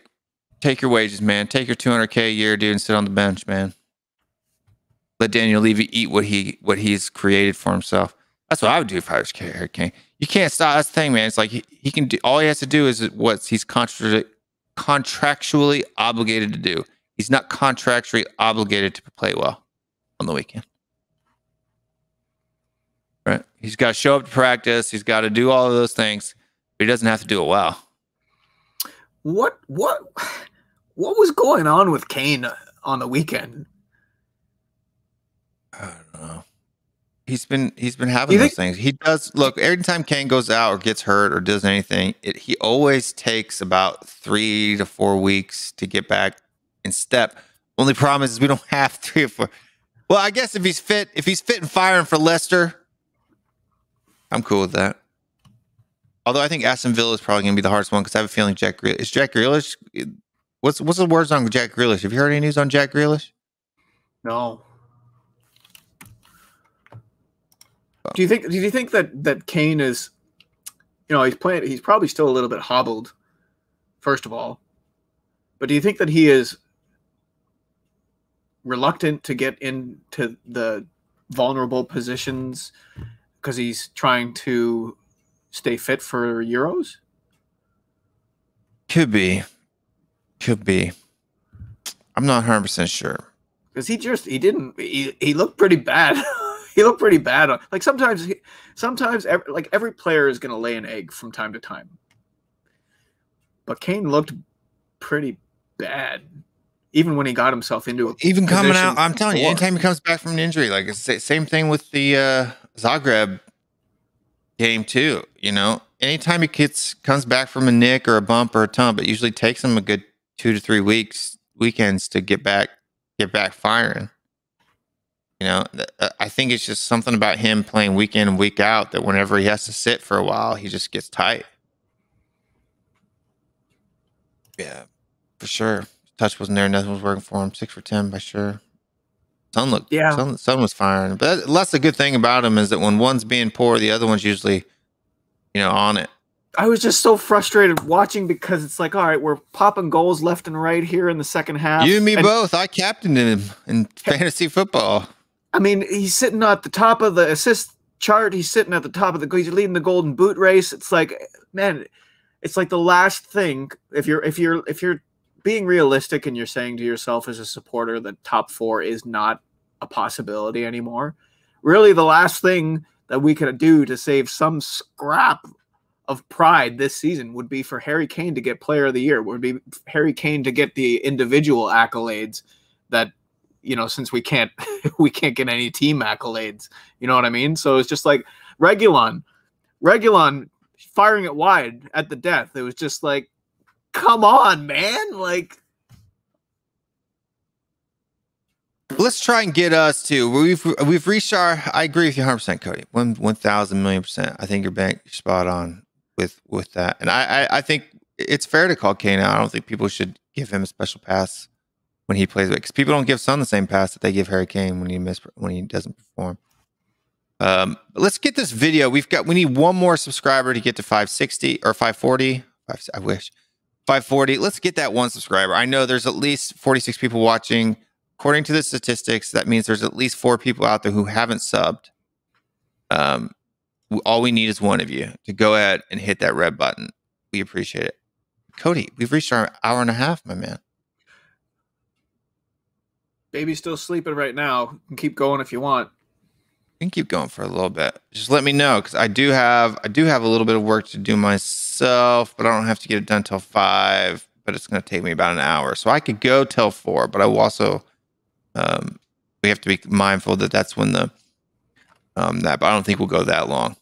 take your wages, man. Take your 200k a year, dude, and sit on the bench, man. Let Daniel Levy eat what he what he's created for himself. That's what I would do if I was Harry Kane. You can't stop. That's the thing, man. It's like he, he can do all he has to do is what he's contra- contractually obligated to do. He's not contractually obligated to play well on the weekend. Right? He's got to show up to practice. He's got to do all of those things, but he doesn't have to do it well. What what what was going on with Kane on the weekend? I don't know. He's been he's been having You those think- things. He does look every time Kane goes out or gets hurt or does anything. It, he always takes about three to four weeks to get back in step. Only problem is we don't have three or four. Well, I guess if he's fit, if he's fit and firing for Leicester, I'm cool with that. Although I think Aston Villa is probably going to be the hardest one because I have a feeling Jack Grealish is Jack Grealish. What's what's the words on Jack Grealish? Have you heard any news on Jack Grealish? No. Do you think? Do you think that that Kane is, you know, he's playing. He's probably still a little bit hobbled. First of all, but do you think that he is reluctant to get into the vulnerable positions because he's trying to stay fit for Euros? Could be. Could be. I'm not 100% sure. because he just he didn't he, he looked pretty bad he looked pretty bad On, like sometimes he, sometimes ev like every player is going to lay an egg from time to time but kane looked pretty bad even when he got himself into a Even coming out, I'm telling you, anytime he comes back from an injury, like it's the same thing with the uh, Zagreb game too. You know, anytime he gets comes back from a nick or a bump or a tump, it usually takes him a good two to three weeks weekends to get back get back firing. You know, uh, I think it's just something about him playing week in and week out that whenever he has to sit for a while, he just gets tight. Yeah, for sure. Touch wasn't there. Nothing was working for him. Six for ten by sure. Son looked. Yeah. Son, Son was firing. But that's the good thing about him is that when one's being poor, the other one's usually, you know, on it. i was just so frustrated watching because it's like all right we're popping goals left and right here in the second half you and me both. I captained him in fantasy football. I mean, he's sitting at the top of the assist chart. He's sitting at the top of the. He's leading the Golden Boot race. It's like, man, it's like the last thing. If you're if you're if you're being realistic and you're saying to yourself as a supporter that top four is not a possibility anymore, really the last thing that we could do to save some scrap of pride this season would be for Harry Kane to get Player of the Year. Would be Harry Kane to get the individual accolades that you know since we can't we can't get any team accolades you know what i mean so it's just like Reguilón Reguilón firing it wide at the death it was just like come on man like Let's try and get us to. We've we've reached our. I agree with you 100, percent Cody. One one thousand million percent. I think you're bank spot on with with that. And I, I I think it's fair to call Kane out. I don't think people should give him a special pass when he plays because people don't give Son the same pass that they give Harry Kane when he miss when he doesn't perform. Um, let's get this video. We've got we need one more subscriber to get to 560 or 540. Five, I wish 540. Let's get that one subscriber. I know there's at least 46 people watching. According to the statistics, that means there's at least four people out there who haven't subbed. Um, all we need is one of you to go ahead and hit that red button. We appreciate it. Cody, we've reached our hour and a half, my man. Baby's still sleeping right now you can keep going if you want We can keep going for a little bit. Just let me know because I do have I do have a little bit of work to do myself, but I don't have to get it done till five. But it's going to take me about an hour, so I could go till four. But I will also um, we have to be mindful that that's when the um, that. But I don't think we'll go that long.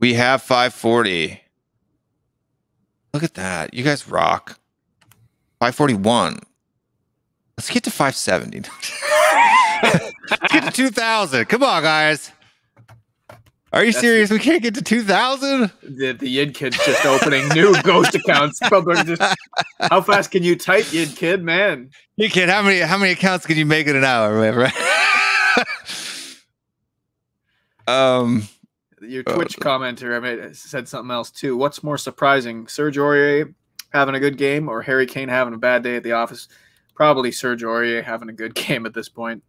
We have five forty. Look at that! You guys rock. 541. Let's get to 570. Let's get to 2,000. Come on, guys. Are you That's- serious? We can't get to 2,000? The, the Yid Kid's just opening new ghost accounts. People are just, how fast can you type, Yid Kid? Man, You kid, how many how many accounts can you make in an hour, man, right? um, your Uh, Twitch commenter I mean, said something else too. What's more surprising, Serge Aurier having a good game or Harry Kane having a bad day at the office? Probably Serge Aurier having a good game at this point.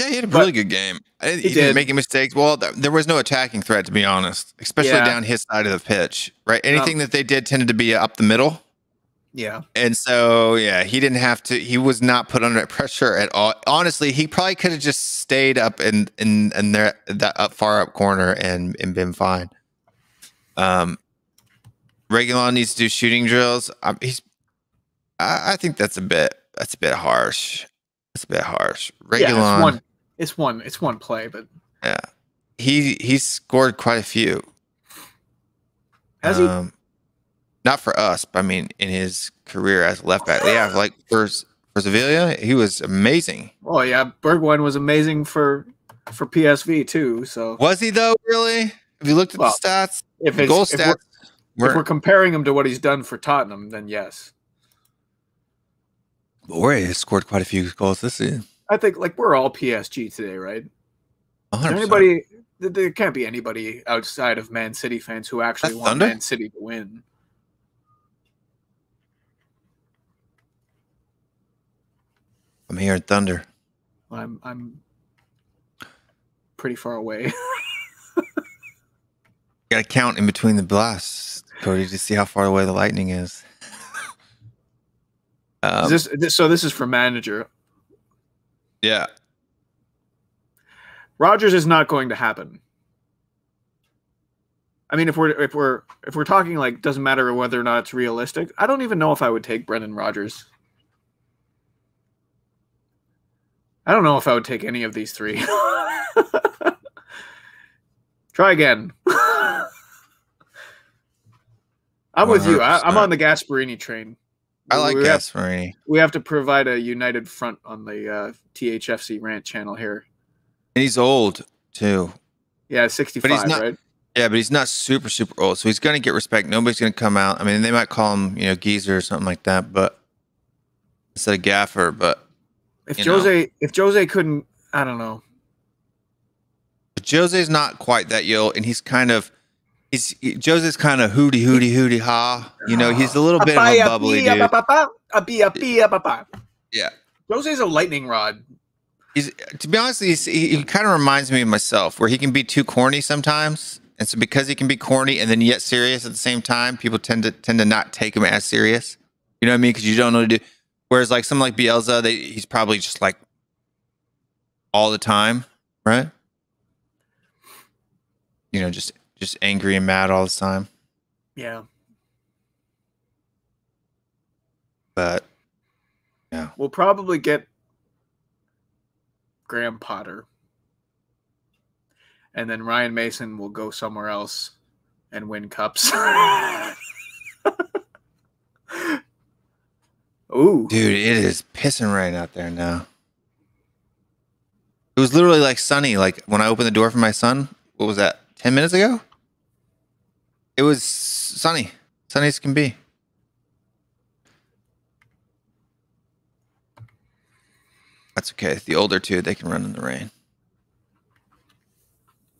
yeah, he had a But- really good game. He, He didn't did. making mistakes. Well, th- there was no attacking threat, to be honest, especially Yeah. down his side of the pitch. Right, anything that they did tended to be up the middle. Yeah, And so, yeah, he didn't have to. He was not put under pressure at all. Honestly, he probably could have just stayed up in in in there that up far up corner and and been fine. Um, Reguilón needs to do shooting drills. Um, he's, I, I think that's a bit that's a bit harsh. That's a bit harsh. yeah. It's one. It's one. It's one play, but yeah, he he's scored quite a few. has he? Um, not for us, but I mean, in his career as left back. Yeah, like for for Sevilla, he was amazing. Oh yeah, Bergwijn was amazing for for PSV too. So Was he though? Really? If you looked at Well, the stats, if the goal if we're, stats if we're were. comparing him to what he's done for Tottenham, then yes. Aurier has scored quite a few goals this season. I think like we're all PSG today, right? 100%. anybody? there- can't be anybody outside of Man City fans who actually That's want Thunder? Man City to win. I'm hearing thunder. I'm I'm pretty far away. Got to count in between the blasts, Cody, to see how far away the lightning is. Um, Is this, this so this is for manager. yeah, Rodgers is not going to happen. I mean, if we're if we're if we're talking like doesn't matter whether or not it's realistic, I don't even know if I would take Brendan Rodgers. I don't know if I would take any of these three. Try again. I'm with you. I, I'm on the Gasperini train. I like we have, we have to provide a united front on the uh, THFC rant channel here. And he's old too. Yeah, 65, not- right? Yeah, but he's not super, super old. So he's going to get respect. Nobody's going to come out. I mean, they might call him, you know, geezer or something like that, but instead of gaffer. But, If you know. Jose, if Jose couldn't, I don't know. but Jose's not quite that old. And he's kind of, he's, he- Jose's kind of hooty, hooty, hooty, ha. You know, he's a little bit of a bubbly dude. Yeah. Jose's a lightning rod. He's, to be honest, he's, he, he kind of reminds me of myself where he can be too corny sometimes. And so because he can be corny and then yet serious at the same time, people tend to tend to not take him as serious. You know what I mean? Because you don't know what to do. Whereas like someone like Bielsa, they, he's probably just like all the time, right? You know, just just angry and mad all the time. Yeah. But yeah. We'll probably get Graham Potter. And then Ryan Mason will go somewhere else and win cups. Ooh. dude, it is pissing rain out there now. It was literally like sunny. Like when I opened the door for my son, what was that? Ten minutes ago. It was sunny, sunny as can be. That's okay. The older two, they can run in the rain.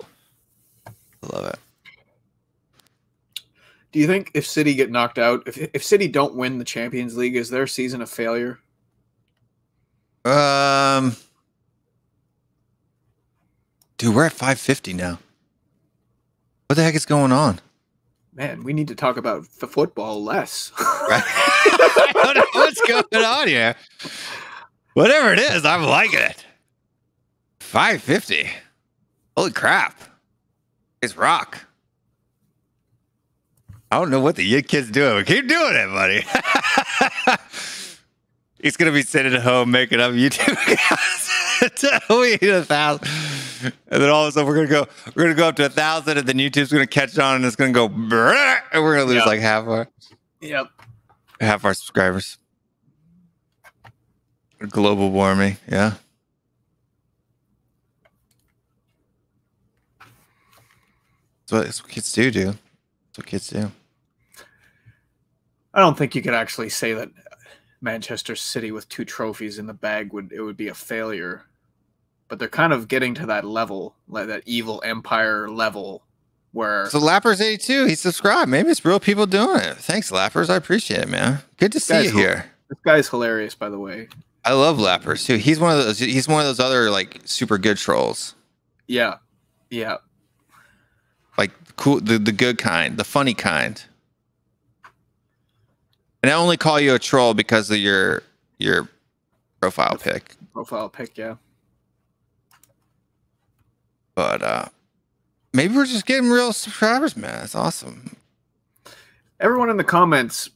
I love it. Do you think if City get knocked out, if if City don't win the Champions League, is their season a failure? Um, dude, we're at 550 now. What the heck is going on? Man, we need to talk about the football less. Right? I don't know what's going on here. Whatever it is, I'm liking it. 550. Holy crap. It's rock. I don't know what the Yid kid's doing, but keep doing it, buddy. He's gonna be sitting at home making up YouTube accounts hit a thousand. And then all of a sudden we're gonna go we're gonna go up to a thousand and then YouTube's gonna catch on and it's gonna go and we're gonna lose Yeah. like half our yep. half our subscribers. Global warming. Yeah. That's what, that's what kids do, dude. That's what kids do. I don't think you could actually say that Manchester City with two trophies in the bag would it would be a failure. But they're kind of getting to that level, like that evil empire level where So Lappers 82, he subscribed. Maybe it's real people doing it. Thanks, Lappers. I appreciate it, man. Good to see you here. this guy's hilarious by the way. I love Lappers too. He's one of those he's one of those other like super good trolls. Yeah. Yeah. Like cool the, the good kind, the funny kind. And I only call you a troll because of your your profile pic. Profile pic, yeah. But uh maybe we're just getting real subscribers, man. That's awesome. Everyone in the comments,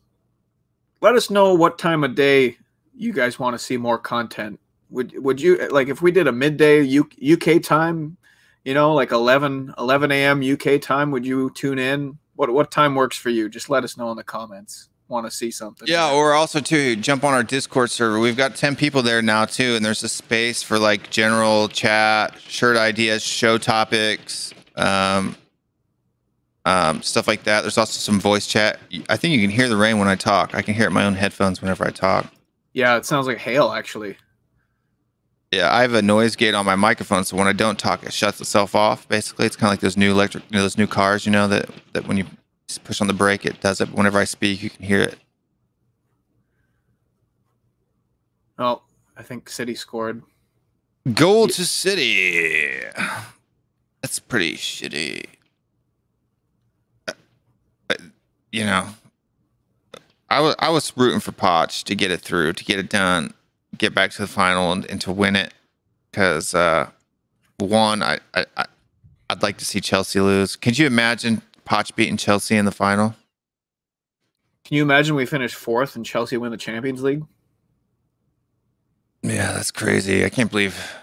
let us know what time of day you guys want to see more content. Would would you like if we did a midday UK time, you know, like 11 11 a.m. UK time, would you tune in? What what time works for you? Just let us know in the comments. Want to see something. Yeah, or also too, jump on our Discord server. We've got ten people there now too, and there's a space for like general chat, shirt ideas, show topics, um, um, stuff like that. There's also some voice chat. I think you can hear the rain when I talk. I can hear it in my own headphones whenever I talk. Yeah, it sounds like hail actually. Yeah, I have a noise gate on my microphone, so when I don't talk, it shuts itself off. Basically, it's kind of like those new electric, you know, those new cars. You know that that when you s- push on the brake, it does it. But whenever I speak, you can hear it. Oh, I think City scored. Goal to City. That's pretty shitty. Uh, But, you know, I was I was rooting for Poch to get it through, to get it done, get back to the final, and, and to win it. Because uh, one, I, I I I'd like to see Chelsea lose. Could you imagine Poch beating Chelsea in the final? Can you imagine we finish fourth and Chelsea win the Champions League? Yeah, that's crazy. I can't believe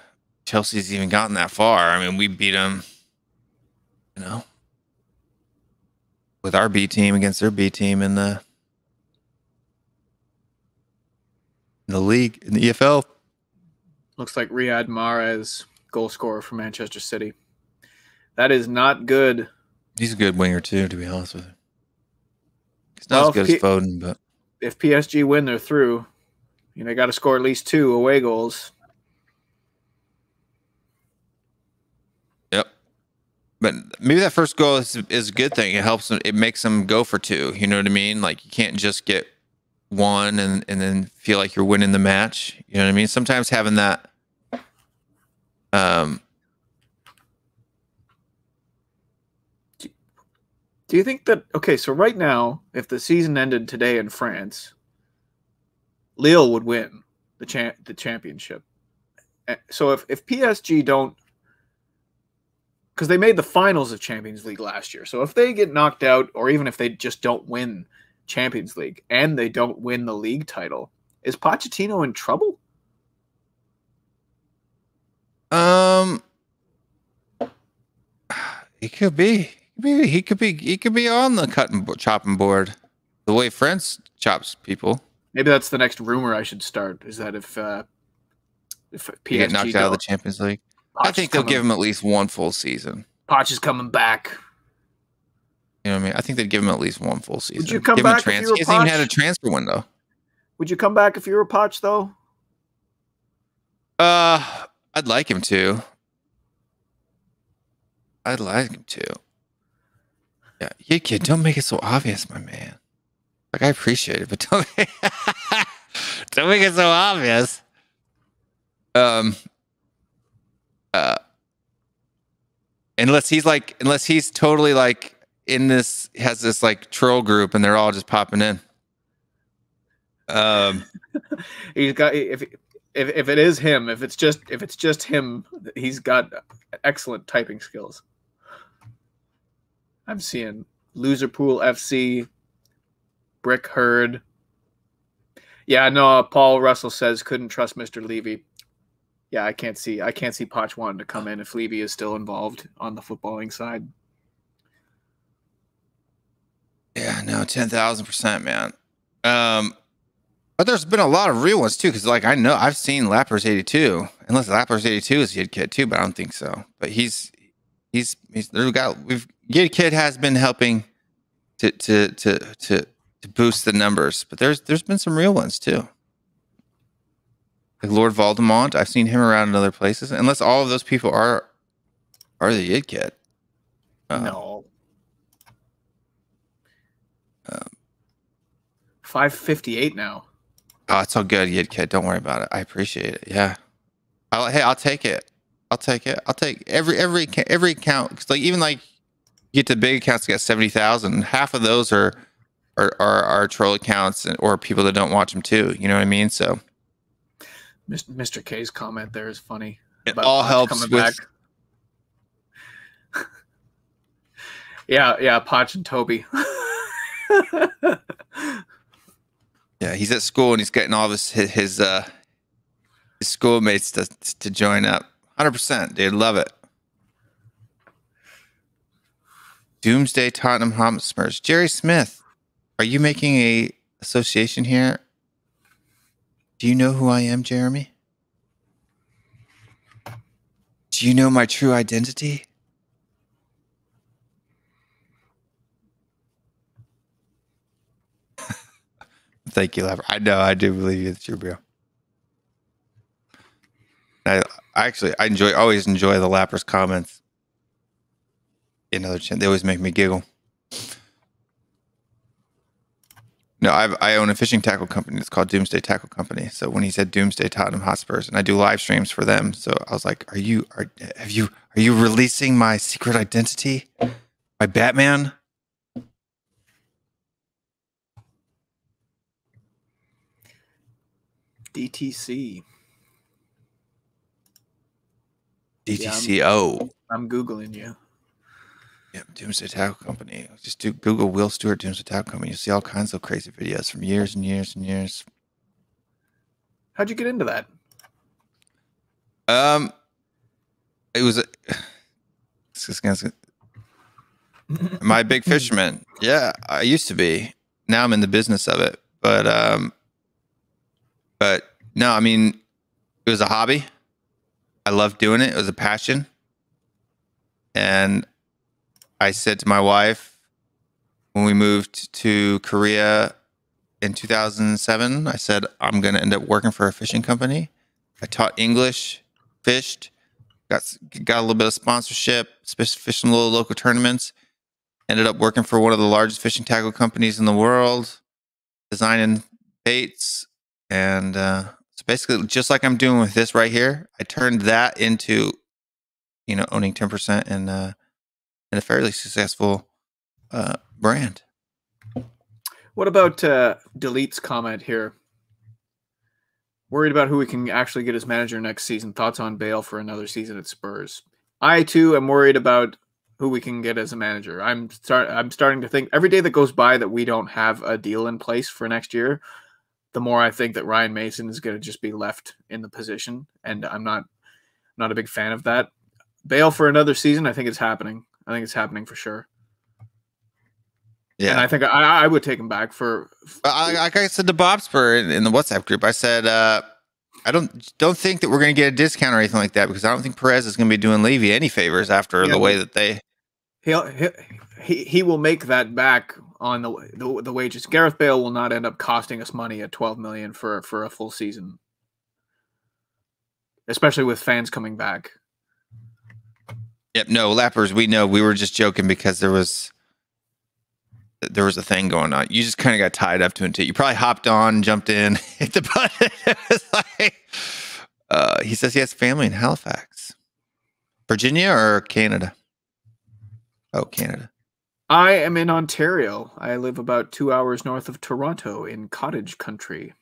Chelsea's even gotten that far. I mean, we beat them, you know, with our B team against their B team in the in the league in the EFL. Looks like Riyad Mahrez, goal scorer for Manchester City. That is not good. He's a good winger too, to be honest with you. He's not Well, as good P- as Foden, but If PSG win, they're through. You know, they got to score at least two away goals. Yep. But maybe that first goal is, is a good thing. It helps them, it makes them go for two. You know what I mean? Like you can't just get one and, and then feel like you're winning the match. You know what I mean? Sometimes having that um Do you think that okay? So right now, if the season ended today in France, Lille would win the champ the championship. Eh, So if if PSG don't, because they made the finals of Champions League last year, so if they get knocked out, or even if they just don't win Champions League and they don't win the league title, is Pochettino in trouble? um he could be. He could be he could be on the cutting chopping board. The way France chops people. Maybe that's the next rumor I should start. Is that if uh, if PSG You get knocked out of the Champions League. I think they'll give him at least one full season. Poch is coming back. You know what I mean? I think they'd give him at least one full season. Would you come give back if you trans- were He hasn't even had a transfer window. Would you come back if you were Poch though? Uh, I'd like him to. I'd like him to. Yeah, yeah, kid, don't make it so obvious, my man. Like I appreciate it, but don't don't make it so obvious. Um. Uh. Unless he's like, unless he's totally like in this has this like troll group, and they're all just popping in. Um. He's got if if if it is him, if it's just if it's just him, he's got excellent typing skills. I'm seeing Loserpool FC, Brick Herd. Yeah, no. uh, Paul Russell says couldn't trust Mr. Levy. Yeah, I can't see. I can't see Poch wanting to come in if Levy is still involved on the footballing side. Yeah, no, ten thousand percent, man. Um, But there's been a lot of real ones too, because like I know I've seen Lappers eighty two, unless Lappers eighty two is Yid Kid too, but I don't think so. But he's he's he's we've got we've Yid Kid has been helping to to to to to boost the numbers, but there's there's been some real ones too. Like Lord Voldemort, I've seen him around in other places. Unless all of those people are are the Yid Kid. Uh, no. Um, Five fifty eight now. Oh, it's all good, Yid Kid. Don't worry about it. I appreciate it. Yeah. I'll, hey, I'll take it. I'll take it. I'll take every every every account. Cause like even like you get to big accounts, get seventy thousand. Half of those are are, are are troll accounts and- or people that don't watch them too. You know what I mean? So Mr. K's comment there is funny. it all helps coming with. yeah, yeah, Poch and Toby. Yeah, he's at school and he's getting all of his his, his uh his schoolmates to to join up. Hundred percent, dude. Love it. Doomsday Tottenham Hotspurs. Jerry Smith, are you making a association here? Do you know who I am, Jeremy? Do you know my true identity? Thank you, Lever. I know, I do believe you, it's true, bro. I, I actually, I enjoy, always enjoy the Lappers comments. Another chin, they always make me giggle. No, I've, I own a fishing tackle company. It's called Doomsday Tackle Company. So when he said Doomsday Tottenham Hotspurs, and I do live streams for them, so I was like, "Are you are have you are you releasing my secret identity, my Batman?" DTC. DTCO. I'm googling you. Yeah, Doomsday Tackle Company. Just do Google Will Stewart Doomsday Tackle Company. You see all kinds of crazy videos from years and years and years. How'd you get into that? Um, it was a, my big fisherman. Yeah, I used to be. Now I'm in the business of it, but um, but no, I mean, it was a hobby. I loved doing it. It was a passion, and I said to my wife when we moved to Korea in 2007, I said I'm going to end up working for a fishing company. I taught English, fished, got got a little bit of sponsorship, sp- fished some little local tournaments. Ended up working for one of the largest fishing tackle companies in the world, designing baits, and uh, so basically, just like I'm doing with this right here, I turned that into, you know, owning 10% in uh, in a fairly successful uh, brand. What about uh, Delete's comment here? Worried about who we can actually get as manager next season. Thoughts on Bale for another season at Spurs? I too am worried about who we can get as a manager. I'm start I'm starting to think every day that goes by that we don't have a deal in place for next year, the more I think that Ryan Mason is going to just be left in the position, and I'm not not a big fan of that. Bale for another season, I think it's happening. I think it's happening for sure. Yeah, And I think I, I would take him back for I, like I said to Bob Spur in, in the WhatsApp group, I said, uh, I don't don't think that we're going to get a discount or anything like that because I don't think Perez is going to be doing Levy any favors after Yeah, the way that they. he'll, he he he will make that back on the, the the wages. Gareth Bale will not end up costing us money at 12 million for for a full season. Especially with fans coming back. Yep, no lappers. We know we were just joking because there was there was a thing going on. You just kind of got tied up to it. You probably hopped on, jumped in, hit the button. Like, uh, he says he has family in Halifax, Virginia or Canada. Oh, Canada. I am in Ontario. I live about 2 hours north of Toronto in cottage country,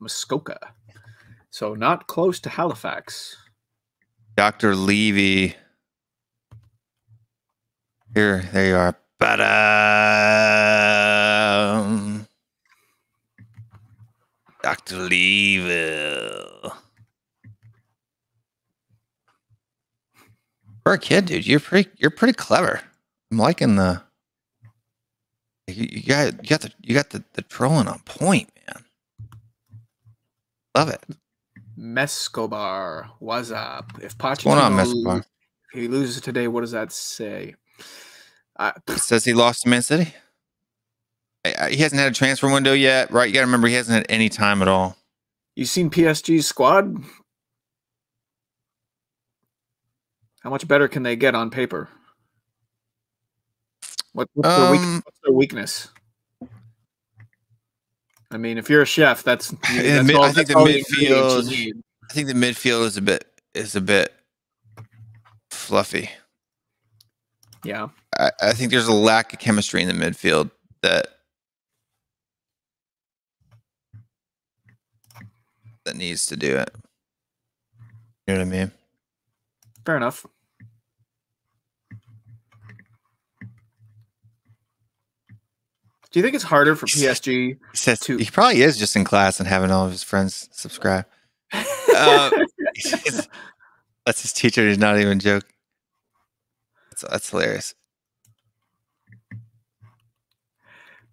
Muskoka. So not close to Halifax. Dr. Levy. Here, there you are. Ba-da! Dr. Levy. For a kid, dude, you're pretty you're pretty clever. I'm liking the you, you got you got the you got the, the trolling on point, man. Love it. Mescobar, what's up? If What's going on, Pochettino Mescobar? if he loses today, what does that say? I, It says he lost to Man City. I- I- He hasn't had a transfer window yet, right? You got to remember he hasn't had any time at all. you seen PSG's squad? How much better can they get on paper? What, what's, their weak, Um, what's their weakness? I mean, if you're a chef, that's, that's mid- all, I think the all the ingredients midfield- I think the midfield is a bit is a bit fluffy. Yeah, I, I think there's a lack of chemistry in the midfield that that needs to do it. You know what I mean? fair enough. Do you think it's harder for PSG? He says To- he probably is just in class and having all of his friends subscribe. Uh, that's his teacher. He's not even joking. That's, that's hilarious.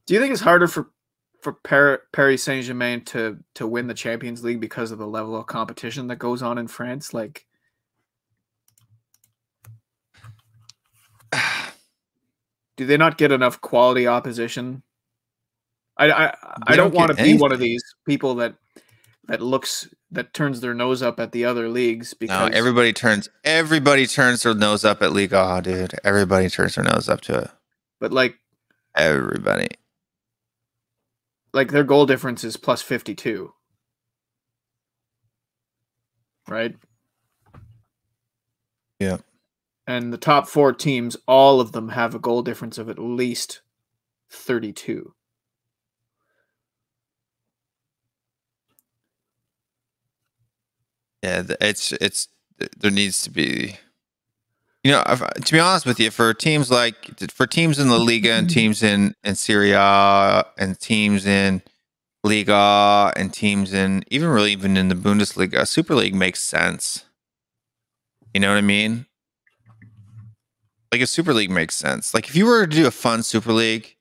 Do you think it's harder for for Paris Saint Germain to to win the Champions League because of the level of competition that goes on in France? Like, do they not get enough quality opposition? I I, I don't don't want to be one of these people that that looks that turns their nose up at the other leagues No, because everybody turns everybody turns their nose up at league. Liga, dude. Everybody turns their nose up to it. but like Everybody. like their goal difference is plus 52 right Yeah. and the top four teams all of them have a goal difference of at least 32 Yeah, it's it's there needs to be. You know, to be honest with you, for teams like for teams in La Liga and mm-hmm. teams in in Serie A and teams in Liga and teams in even really even in the Bundesliga, Super League makes sense. You know what I mean? Like a Super League makes sense. Like if you were to do a fun Super League,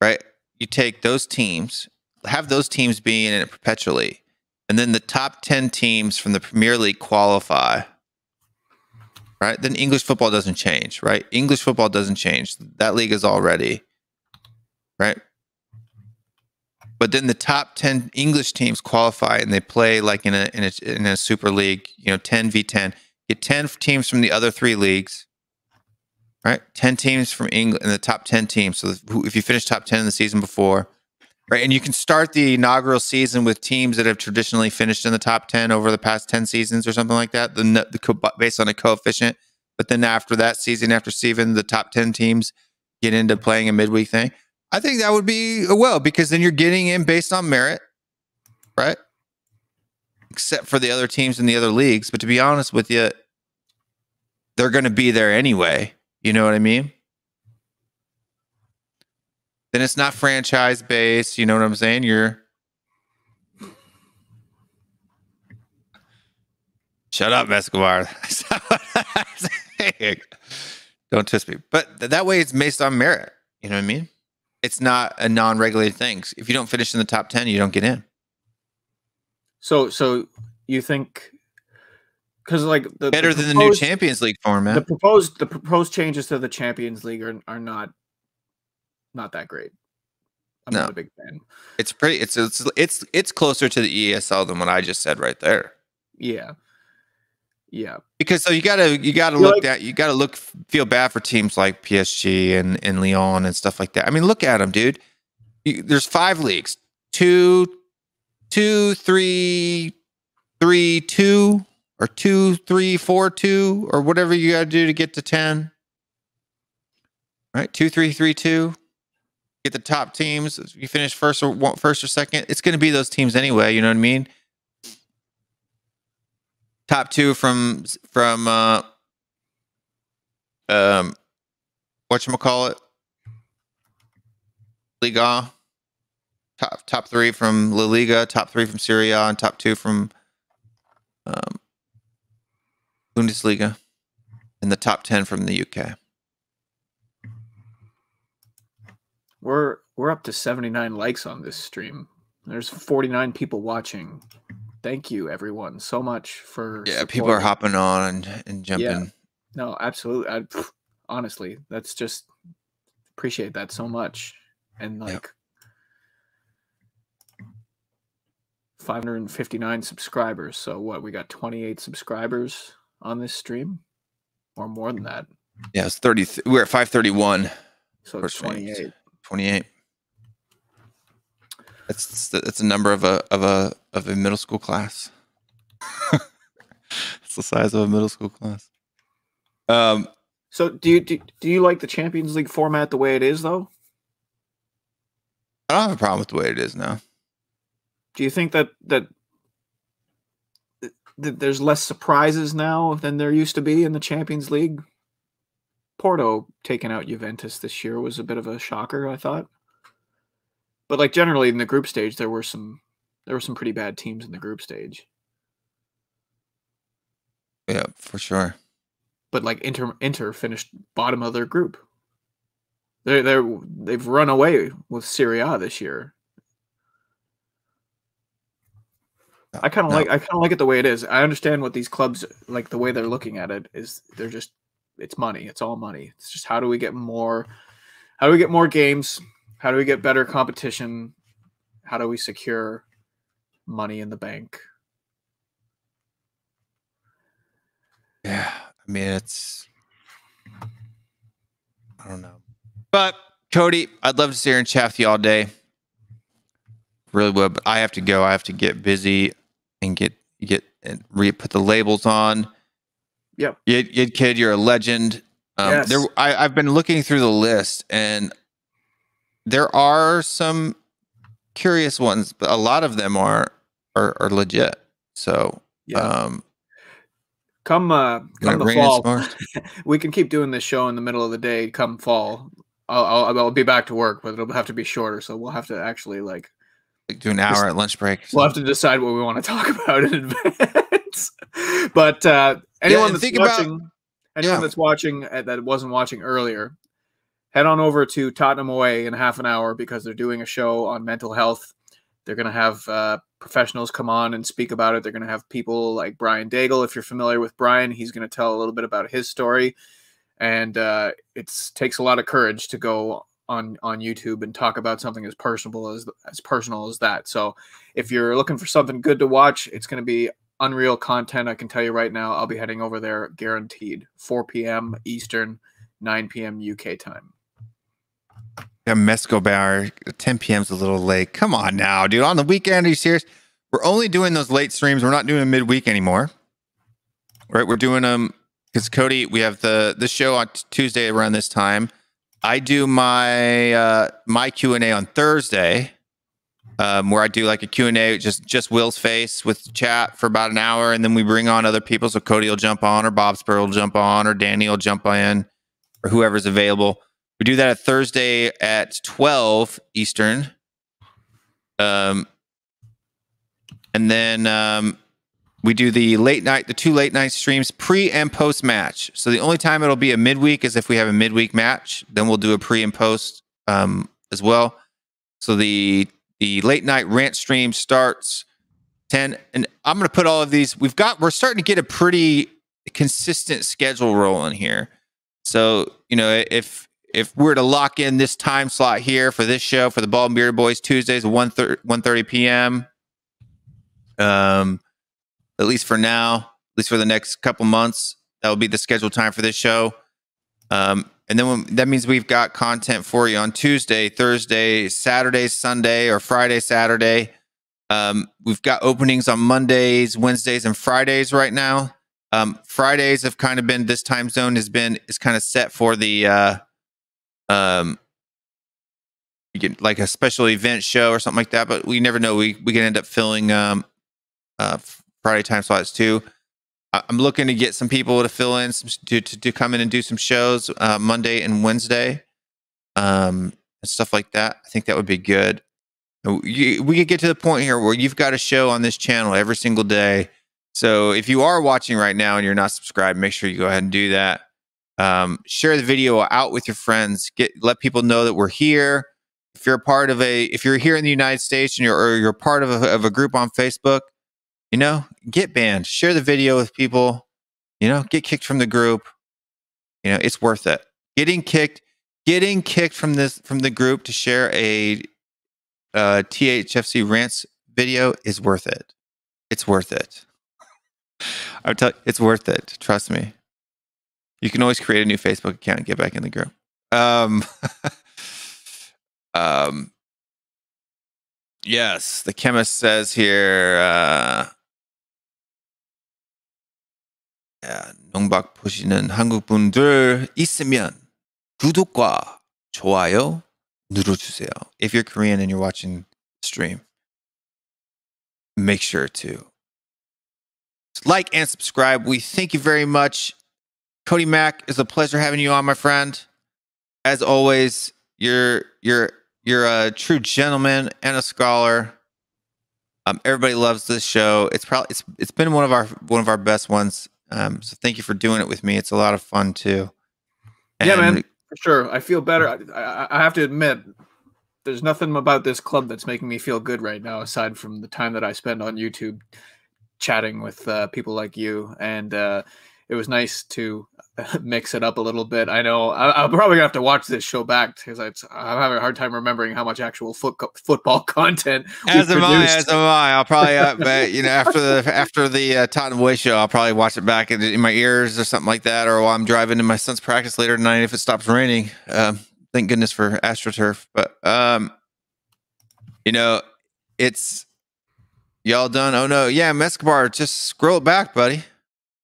right? You take those teams, have those teams be in it perpetually, and then the top 10 teams from the Premier League qualify, right? Then English football doesn't change, right? English football doesn't change. That league is already, right? But then the top 10 English teams qualify and they play like in a in a, in a super league, you know, 10 v 10. Get 10 teams from the other three leagues, right? 10 teams from England in the top 10 teams. So if you finish top 10 in the season before, right? And you can start the inaugural season with teams that have traditionally finished in the top 10 over the past 10 seasons or something like that, the, the based on a coefficient. But then after that season, after season, the top 10 teams get into playing a midweek thing. I think that would be uh, well because then you're getting in based on merit, right? Except for the other teams in the other leagues. But to be honest with you, they're going to be there anyway. You know what I mean? Then it's not franchise based. You know what I'm saying? You're. Shut up, Escobar. That's not what I'm saying. Don't twist me. But th- that way it's based on merit. You know what I mean? It's not a non regulated thing. If you don't finish in the top 10, you don't get in. so so you think because like the Better the than the new Champions League format. the proposed the proposed changes to the champions league are, are not not that great i'm No. not a big fan It's pretty. It's it's it's it's closer to the ESL than what I just said right there. yeah yeah Because so you gotta you gotta Feel look like- at you gotta look feel bad for teams like PSG and and Lyon and stuff like that. I mean, look at them, dude. You, there's five leagues, two, two, three, three, two, or two, three, four, two, or whatever you gotta do to get to ten. Right, two, three, three, two. Get the top teams. You finish first or first or second. It's going to be those teams anyway. You know what I mean? top two from from uh um what you call it? Liga. Top top three from La Liga, top three from Serie A, and top two from um Bundesliga, and the top ten from the UK. We're we're up to 79 likes on this stream there's 49 people watching thank you everyone so much for Yeah, people are hopping on and, and jumping. No, absolutely. I, honestly, that's just appreciate that so much. And Yep. like 559 subscribers. So what? We got 28 subscribers on this stream or more than that. Yeah, it's 30. We're at 531, So it's 28. 28. 28. That's that's a number of a of a of a middle school class. it's the size of a middle school class. Um, So do you do, do you like the Champions League format the way it is though? I don't have a problem with the way it is now. Do you think that that that there's less surprises now than there used to be in the Champions League? Porto taking out Juventus this year was a bit of a shocker, I thought. But like generally in the group stage, there were some there were some pretty bad teams in the group stage. Yeah, for sure. But like Inter Inter finished bottom of their group. They're they're they've run away with Serie A this year. I kind of No. like I kind of like it the way it is. I understand what these clubs like the way they're looking at it is they're just it's money. It's all money. It's just how do we get more how do we get more games? How do we get better competition? How do we secure money in the bank? Yeah, I mean it's I don't know. But Cody, I'd love to sit here and chat with you all day. Really would, but I have to go. I have to get busy and get get and re put the labels on. Yep. Yid, Yid Kid, you're a legend. Um, Yes. there, I, I've been looking through the list, and there are some curious ones, but a lot of them are are, are legit. So, Yeah. um, come uh come the fall. we can keep doing this show in the middle of the day come fall. I'll, I'll I'll be back to work, but it'll have to be shorter. So we'll have to actually like like do an hour at lunch break. we'll have to decide what we want to talk about in advance. but uh, anyone and that's think about- watching, anyone yeah. that's watching uh, that wasn't watching earlier, head on over to Tottenham away in half an hour because they're doing a show on mental health. They're going to have uh, professionals come on and speak about it. They're going to have people like Brian Daigle. If you're familiar with Brian, he's going to tell a little bit about his story. And uh, it takes a lot of courage to go on on YouTube and talk about something as personal as as personal as that. So if you're looking for something good to watch, it's going to be unreal content. I can tell you right now, I'll be heading over there guaranteed. 4 p.m. Eastern, 9 p.m. UK time. Yeah, Mescobar, 10 p.m. is a little late. Come on now, dude. On the weekend, are you serious? We're only doing those late streams. We're not doing them midweek anymore. Right? We're doing them because Cody, we have the the show on Tuesday around this time. I do my uh my Q and A on Thursday, um, where I do like a Q and A, just just Will's face with chat for about an hour, and then we bring on other people. So Cody will jump on, or Bob Spur will jump on, or Danny will jump in, or whoever's available. We do that at Thursday at 12 Eastern. Um, and then um, we do the late night, the two late night streams pre and post match. So the only time it'll be a midweek is if we have a midweek match. Then we'll do a pre and post um, as well. So the the late night rant stream starts 10 and I'm going to put all of these we've got we're starting to get a pretty consistent schedule rolling here. So, you know, if if we're to lock in this time slot here for this show for the Bald and Bearded Boys Tuesdays at 1 30 p.m. Um, at least for now, at least for the next couple months, that will be the scheduled time for this show. Um, and then when, that means we've got content for you on Tuesday, Thursday, Saturday, Sunday, or Friday, Saturday. Um, we've got openings on Mondays, Wednesdays, and Fridays right now. Um, Fridays have kind of been this time zone has been is kind of set for the uh, um, like a special event show or something like that. But we never know. We we can end up filling um, uh, Friday time slots too. I'm looking to get some people to fill in some to to, to come in and do some shows uh, Monday and Wednesday, um, and stuff like that. I think that would be good. You, we could get to the point here where you've got a show on this channel every single day. So if you are watching right now and you're not subscribed, make sure you go ahead and do that. Um, share the video out with your friends. Get let people know that we're here. If you're part of a, if you're here in the United States and you're or you're part of a, of a group on Facebook, You know, get banned. Share the video with people. You know, get kicked from the group. You know, it's worth it. Getting kicked, getting kicked from this from the group to share a uh, THFC rants video is worth it. It's worth it. I'm telling it's worth it. Trust me. You can always create a new Facebook account and get back in the group. Um, um, yes, the chemist says here. Uh, 농박 보시는 한국분들 있으면 구독과 좋아요 눌러주세요. If you're Korean and you're watching stream, make sure to like and subscribe. We thank you very much. Cody Mac, it's a pleasure having you on, my friend. As always, you're you're you're a true gentleman and a scholar. Um, everybody loves this show. It's probably it's it's been one of our one of our best ones um, so thank you for doing it with me. It's a lot of fun too. Yeah, man. For sure. I feel better. I, I, I have to admit, there's nothing about this club that's making me feel good right now, aside from the time that I spend on YouTube chatting with uh, people like you. And uh, it was nice to mix it up a little bit. I know I, I'm probably gonna have to watch this show back because I'm having a hard time remembering how much actual foot, football content As am I. produced. As am I. I'll probably, uh, but you know, after the after the uh, Tottenham Away show, I'll probably watch it back in, in my ears or something like that, or while I'm driving to my son's practice later tonight if it stops raining. Um, thank goodness for AstroTurf. But um, you know, it's y'all done. Oh no, yeah, Mescobar, just scroll it back, buddy.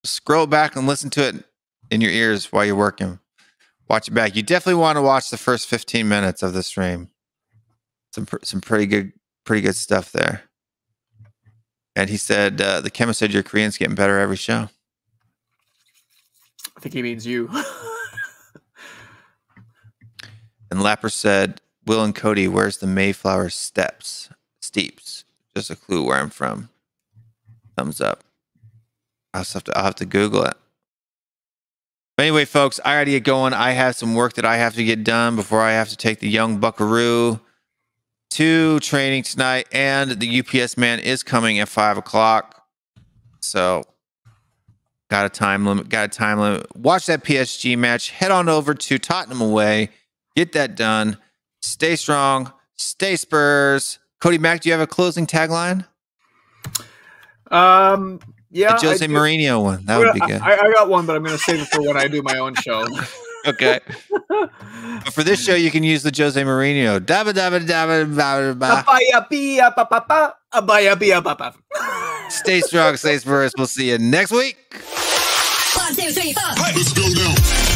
Scroll back and listen to it in your ears while you're working. Watch it back. You definitely want to watch the first 15 minutes of the stream. Some pr- some pretty good pretty good stuff there. And he said uh, the chemist said your Korean's getting better every show. I think he means you. And Lapper said, Will and Cody, where's the Mayflower steps? Steeps. Just a clue where I'm from. Thumbs up. I'll have to I'll have to Google it. But anyway, folks, I gotta get going. I have some work that I have to get done before I have to take the young buckaroo to training tonight. And the UPS man is coming at five o'clock. So got a time limit, got a time limit. Watch that PSG match. Head on over to Tottenham away. Get that done. Stay strong. Stay Spurs. Cody Mac, do you have a closing tagline? um, yeah, a Jose I. Mourinho one. That would be good. I, I got one, but I'm going to save it for when I do my own show. Okay. But for this show, you can use the Jose Mourinho. Dabba dabba dabba dabba. Stay strong, stay Spurs. We'll see you next week. Let's go now.